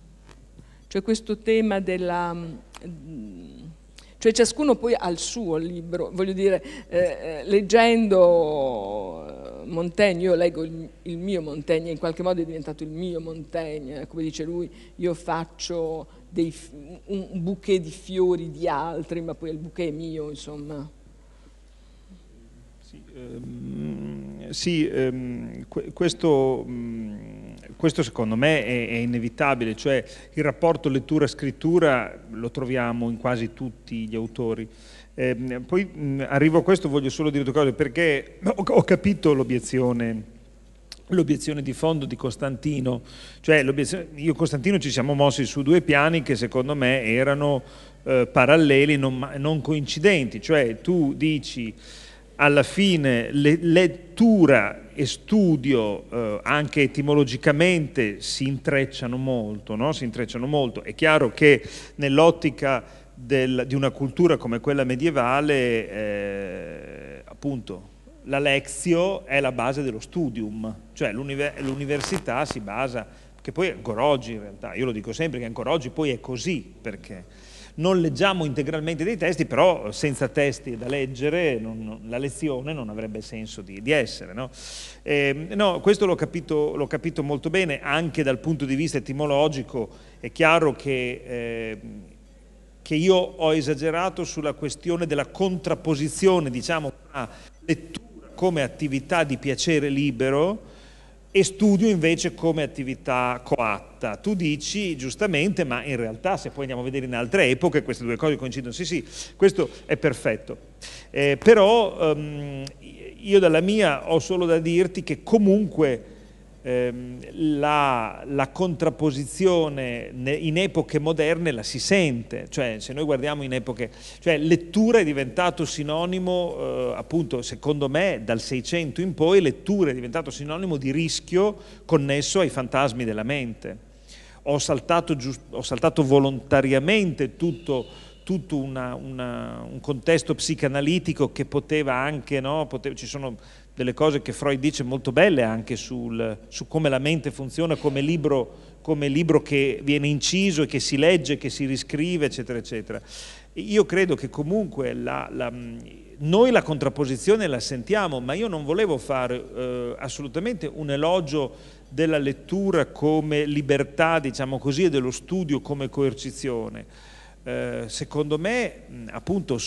B: Cioè questo tema della cioè ciascuno poi ha il suo libro, voglio dire, eh, eh leggendo eh, Montaigne, io leggo il, il, mio Montaigne, in qualche modo è diventato il mio Montaigne, come dice lui, io faccio dei, un, bouquet di fiori di altri, ma poi il bouquet è mio, insomma.
C: Sì, ehm, sì ehm, questo... Mh, questo secondo me è, è, inevitabile, cioè il rapporto lettura-scrittura lo troviamo in quasi tutti gli autori. Eh, poi mh, arrivo a questo, voglio solo dire due cose, perché ho, ho capito l'obiezione l'obiezione di fondo di Costantino, cioè io e Costantino ci siamo mossi su due piani che secondo me erano eh, paralleli, non, non, coincidenti, cioè tu dici alla fine le, lettura e studio eh, anche etimologicamente si intrecciano molto, no? si intrecciano molto. È chiaro che nell'ottica di una cultura come quella medievale, eh, appunto, la lezio è la base dello studium, cioè l'università si basa, che poi ancora oggi in realtà, io lo dico sempre che ancora oggi poi è così, perché non leggiamo integralmente dei testi, però senza testi da leggere non, la lezione non avrebbe senso di, di essere. No? Eh, no, questo l'ho capito, capito, molto bene, anche dal punto di vista etimologico è chiaro che, eh, che io ho esagerato sulla questione della contrapposizione diciamo, tra lettura come attività di piacere libero, e studio invece come attività coatta. Tu dici giustamente, ma in realtà se poi andiamo a vedere in altre epoche queste due cose coincidono, sì sì, questo è perfetto. Eh, però um, io dalla mia ho solo da dirti che comunque ehm, la, la, contrapposizione in epoche moderne la si sente, cioè se noi guardiamo in epoche, cioè lettura è diventato sinonimo, eh, appunto secondo me dal 600 in poi, lettura è diventato sinonimo di rischio connesso ai fantasmi della mente. Ho saltato, ho saltato volontariamente tutto tutto una, una, un contesto psicanalitico che poteva anche, no? poteva, ci sono delle cose che Freud dice molto belle anche sul, su come la mente funziona come libro, come libro che viene inciso e che si legge, che si riscrive, eccetera, eccetera. Io credo che comunque la, la, noi la contrapposizione la sentiamo, ma io non volevo fare eh, assolutamente un elogio della lettura come libertà, diciamo così, e dello studio come coercizione. Eh, secondo me, appunto,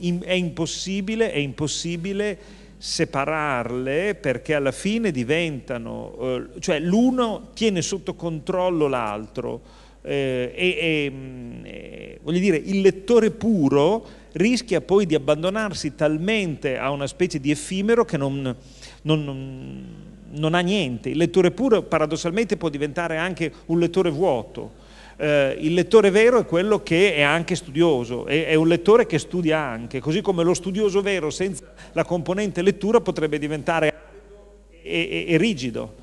C: in, è impossibile, è impossibile separarle perché alla fine diventano, eh, cioè l'uno tiene sotto controllo l'altro eh, e, e mm, eh, voglio dire il lettore puro rischia poi di abbandonarsi talmente a una specie di effimero che non, non, non ha niente. Il lettore puro paradossalmente può diventare anche un lettore vuoto eh, il lettore vero è quello che è anche studioso, è, è, un lettore che studia anche, così come lo studioso vero senza la componente lettura potrebbe diventare e, e, e rigido.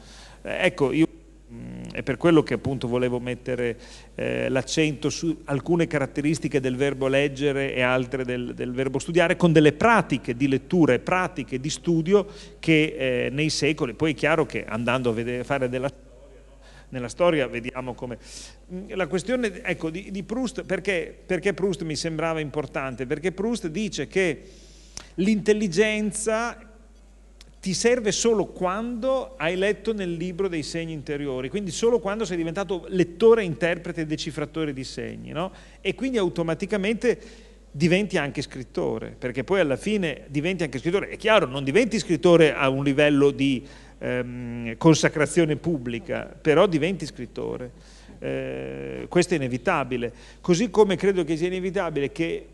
C: Eh, ecco, io mm, è per quello che appunto volevo mettere eh, l'accento su alcune caratteristiche del verbo leggere e altre del, del, verbo studiare con delle pratiche di lettura e pratiche di studio che eh, nei secoli, poi è chiaro che andando a vedere, fare della nella storia vediamo come... Mm, la questione ecco, di, di Proust, perché, perché Proust mi sembrava importante? Perché Proust dice che l'intelligenza ti serve solo quando hai letto nel libro dei segni interiori, quindi solo quando sei diventato lettore, interprete e decifratore di segni, no? e quindi automaticamente diventi anche scrittore, perché poi alla fine diventi anche scrittore. È chiaro, non diventi scrittore a un livello di ehm, consacrazione pubblica, però diventi scrittore. Eh, questo è inevitabile. Così come credo che sia inevitabile che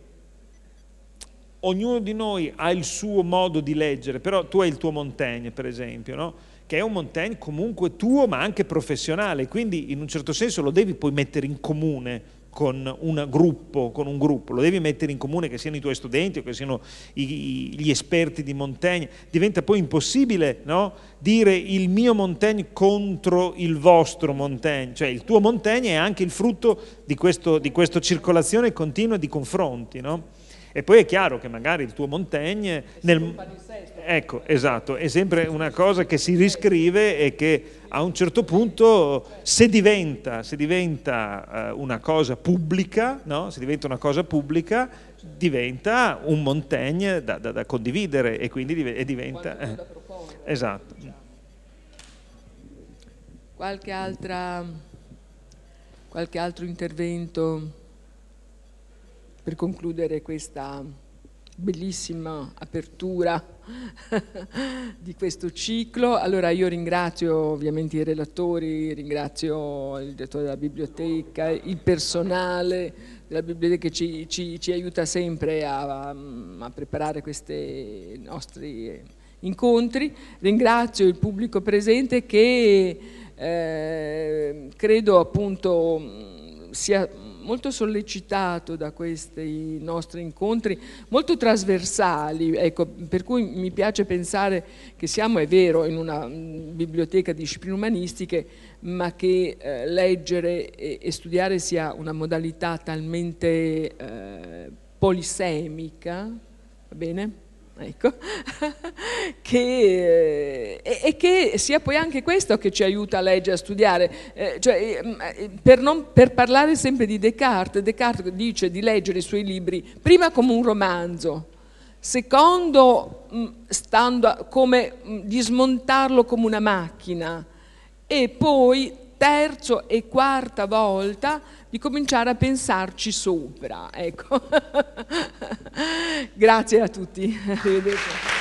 C: ognuno di noi ha il suo modo di leggere, però tu hai il tuo Montaigne, per esempio, no? che è un Montaigne comunque tuo ma anche professionale, quindi in un certo senso lo devi poi mettere in comune con un gruppo, con un gruppo, lo devi mettere in comune che siano i tuoi studenti o che siano i, gli esperti di Montaigne, diventa poi impossibile no? dire il mio Montaigne contro il vostro Montaigne, cioè il tuo Montaigne è anche il frutto di, questa circolazione continua di confronti. No? E poi è chiaro che magari il tuo Montaigne... Nel... Ecco, esatto, è sempre una cosa che si riscrive e che a un certo punto se diventa, se diventa uh, una cosa pubblica, no? se diventa una cosa pubblica, diventa un Montaigne da, da, da condividere e quindi div- e diventa... Eh, esatto.
B: Qualche, altra, qualche altro intervento per concludere questa bellissima apertura di questo ciclo. Allora io ringrazio ovviamente i relatori, ringrazio il direttore della biblioteca, il personale della biblioteca che ci, ci, ci aiuta sempre a, a preparare questi nostri incontri. Ringrazio il pubblico presente che eh, credo appunto sia molto sollecitato da questi nostri incontri, molto trasversali, ecco, per cui mi piace pensare che siamo, è vero, in una mm, biblioteca di discipline umanistiche, ma che eh, leggere e, e, studiare sia una modalità talmente eh, polisemica, va bene? Ecco, che, e, e, che sia poi anche questo che ci aiuta a leggere, a studiare. Eh, cioè, mm, eh, per, non, per, parlare sempre di Descartes, Descartes dice di leggere i suoi libri prima come un romanzo, secondo mm, stando come, mm, di smontarlo come una macchina e poi terzo e quarta volta di cominciare a pensarci sopra. Ecco. Grazie a tutti. Arrivederci.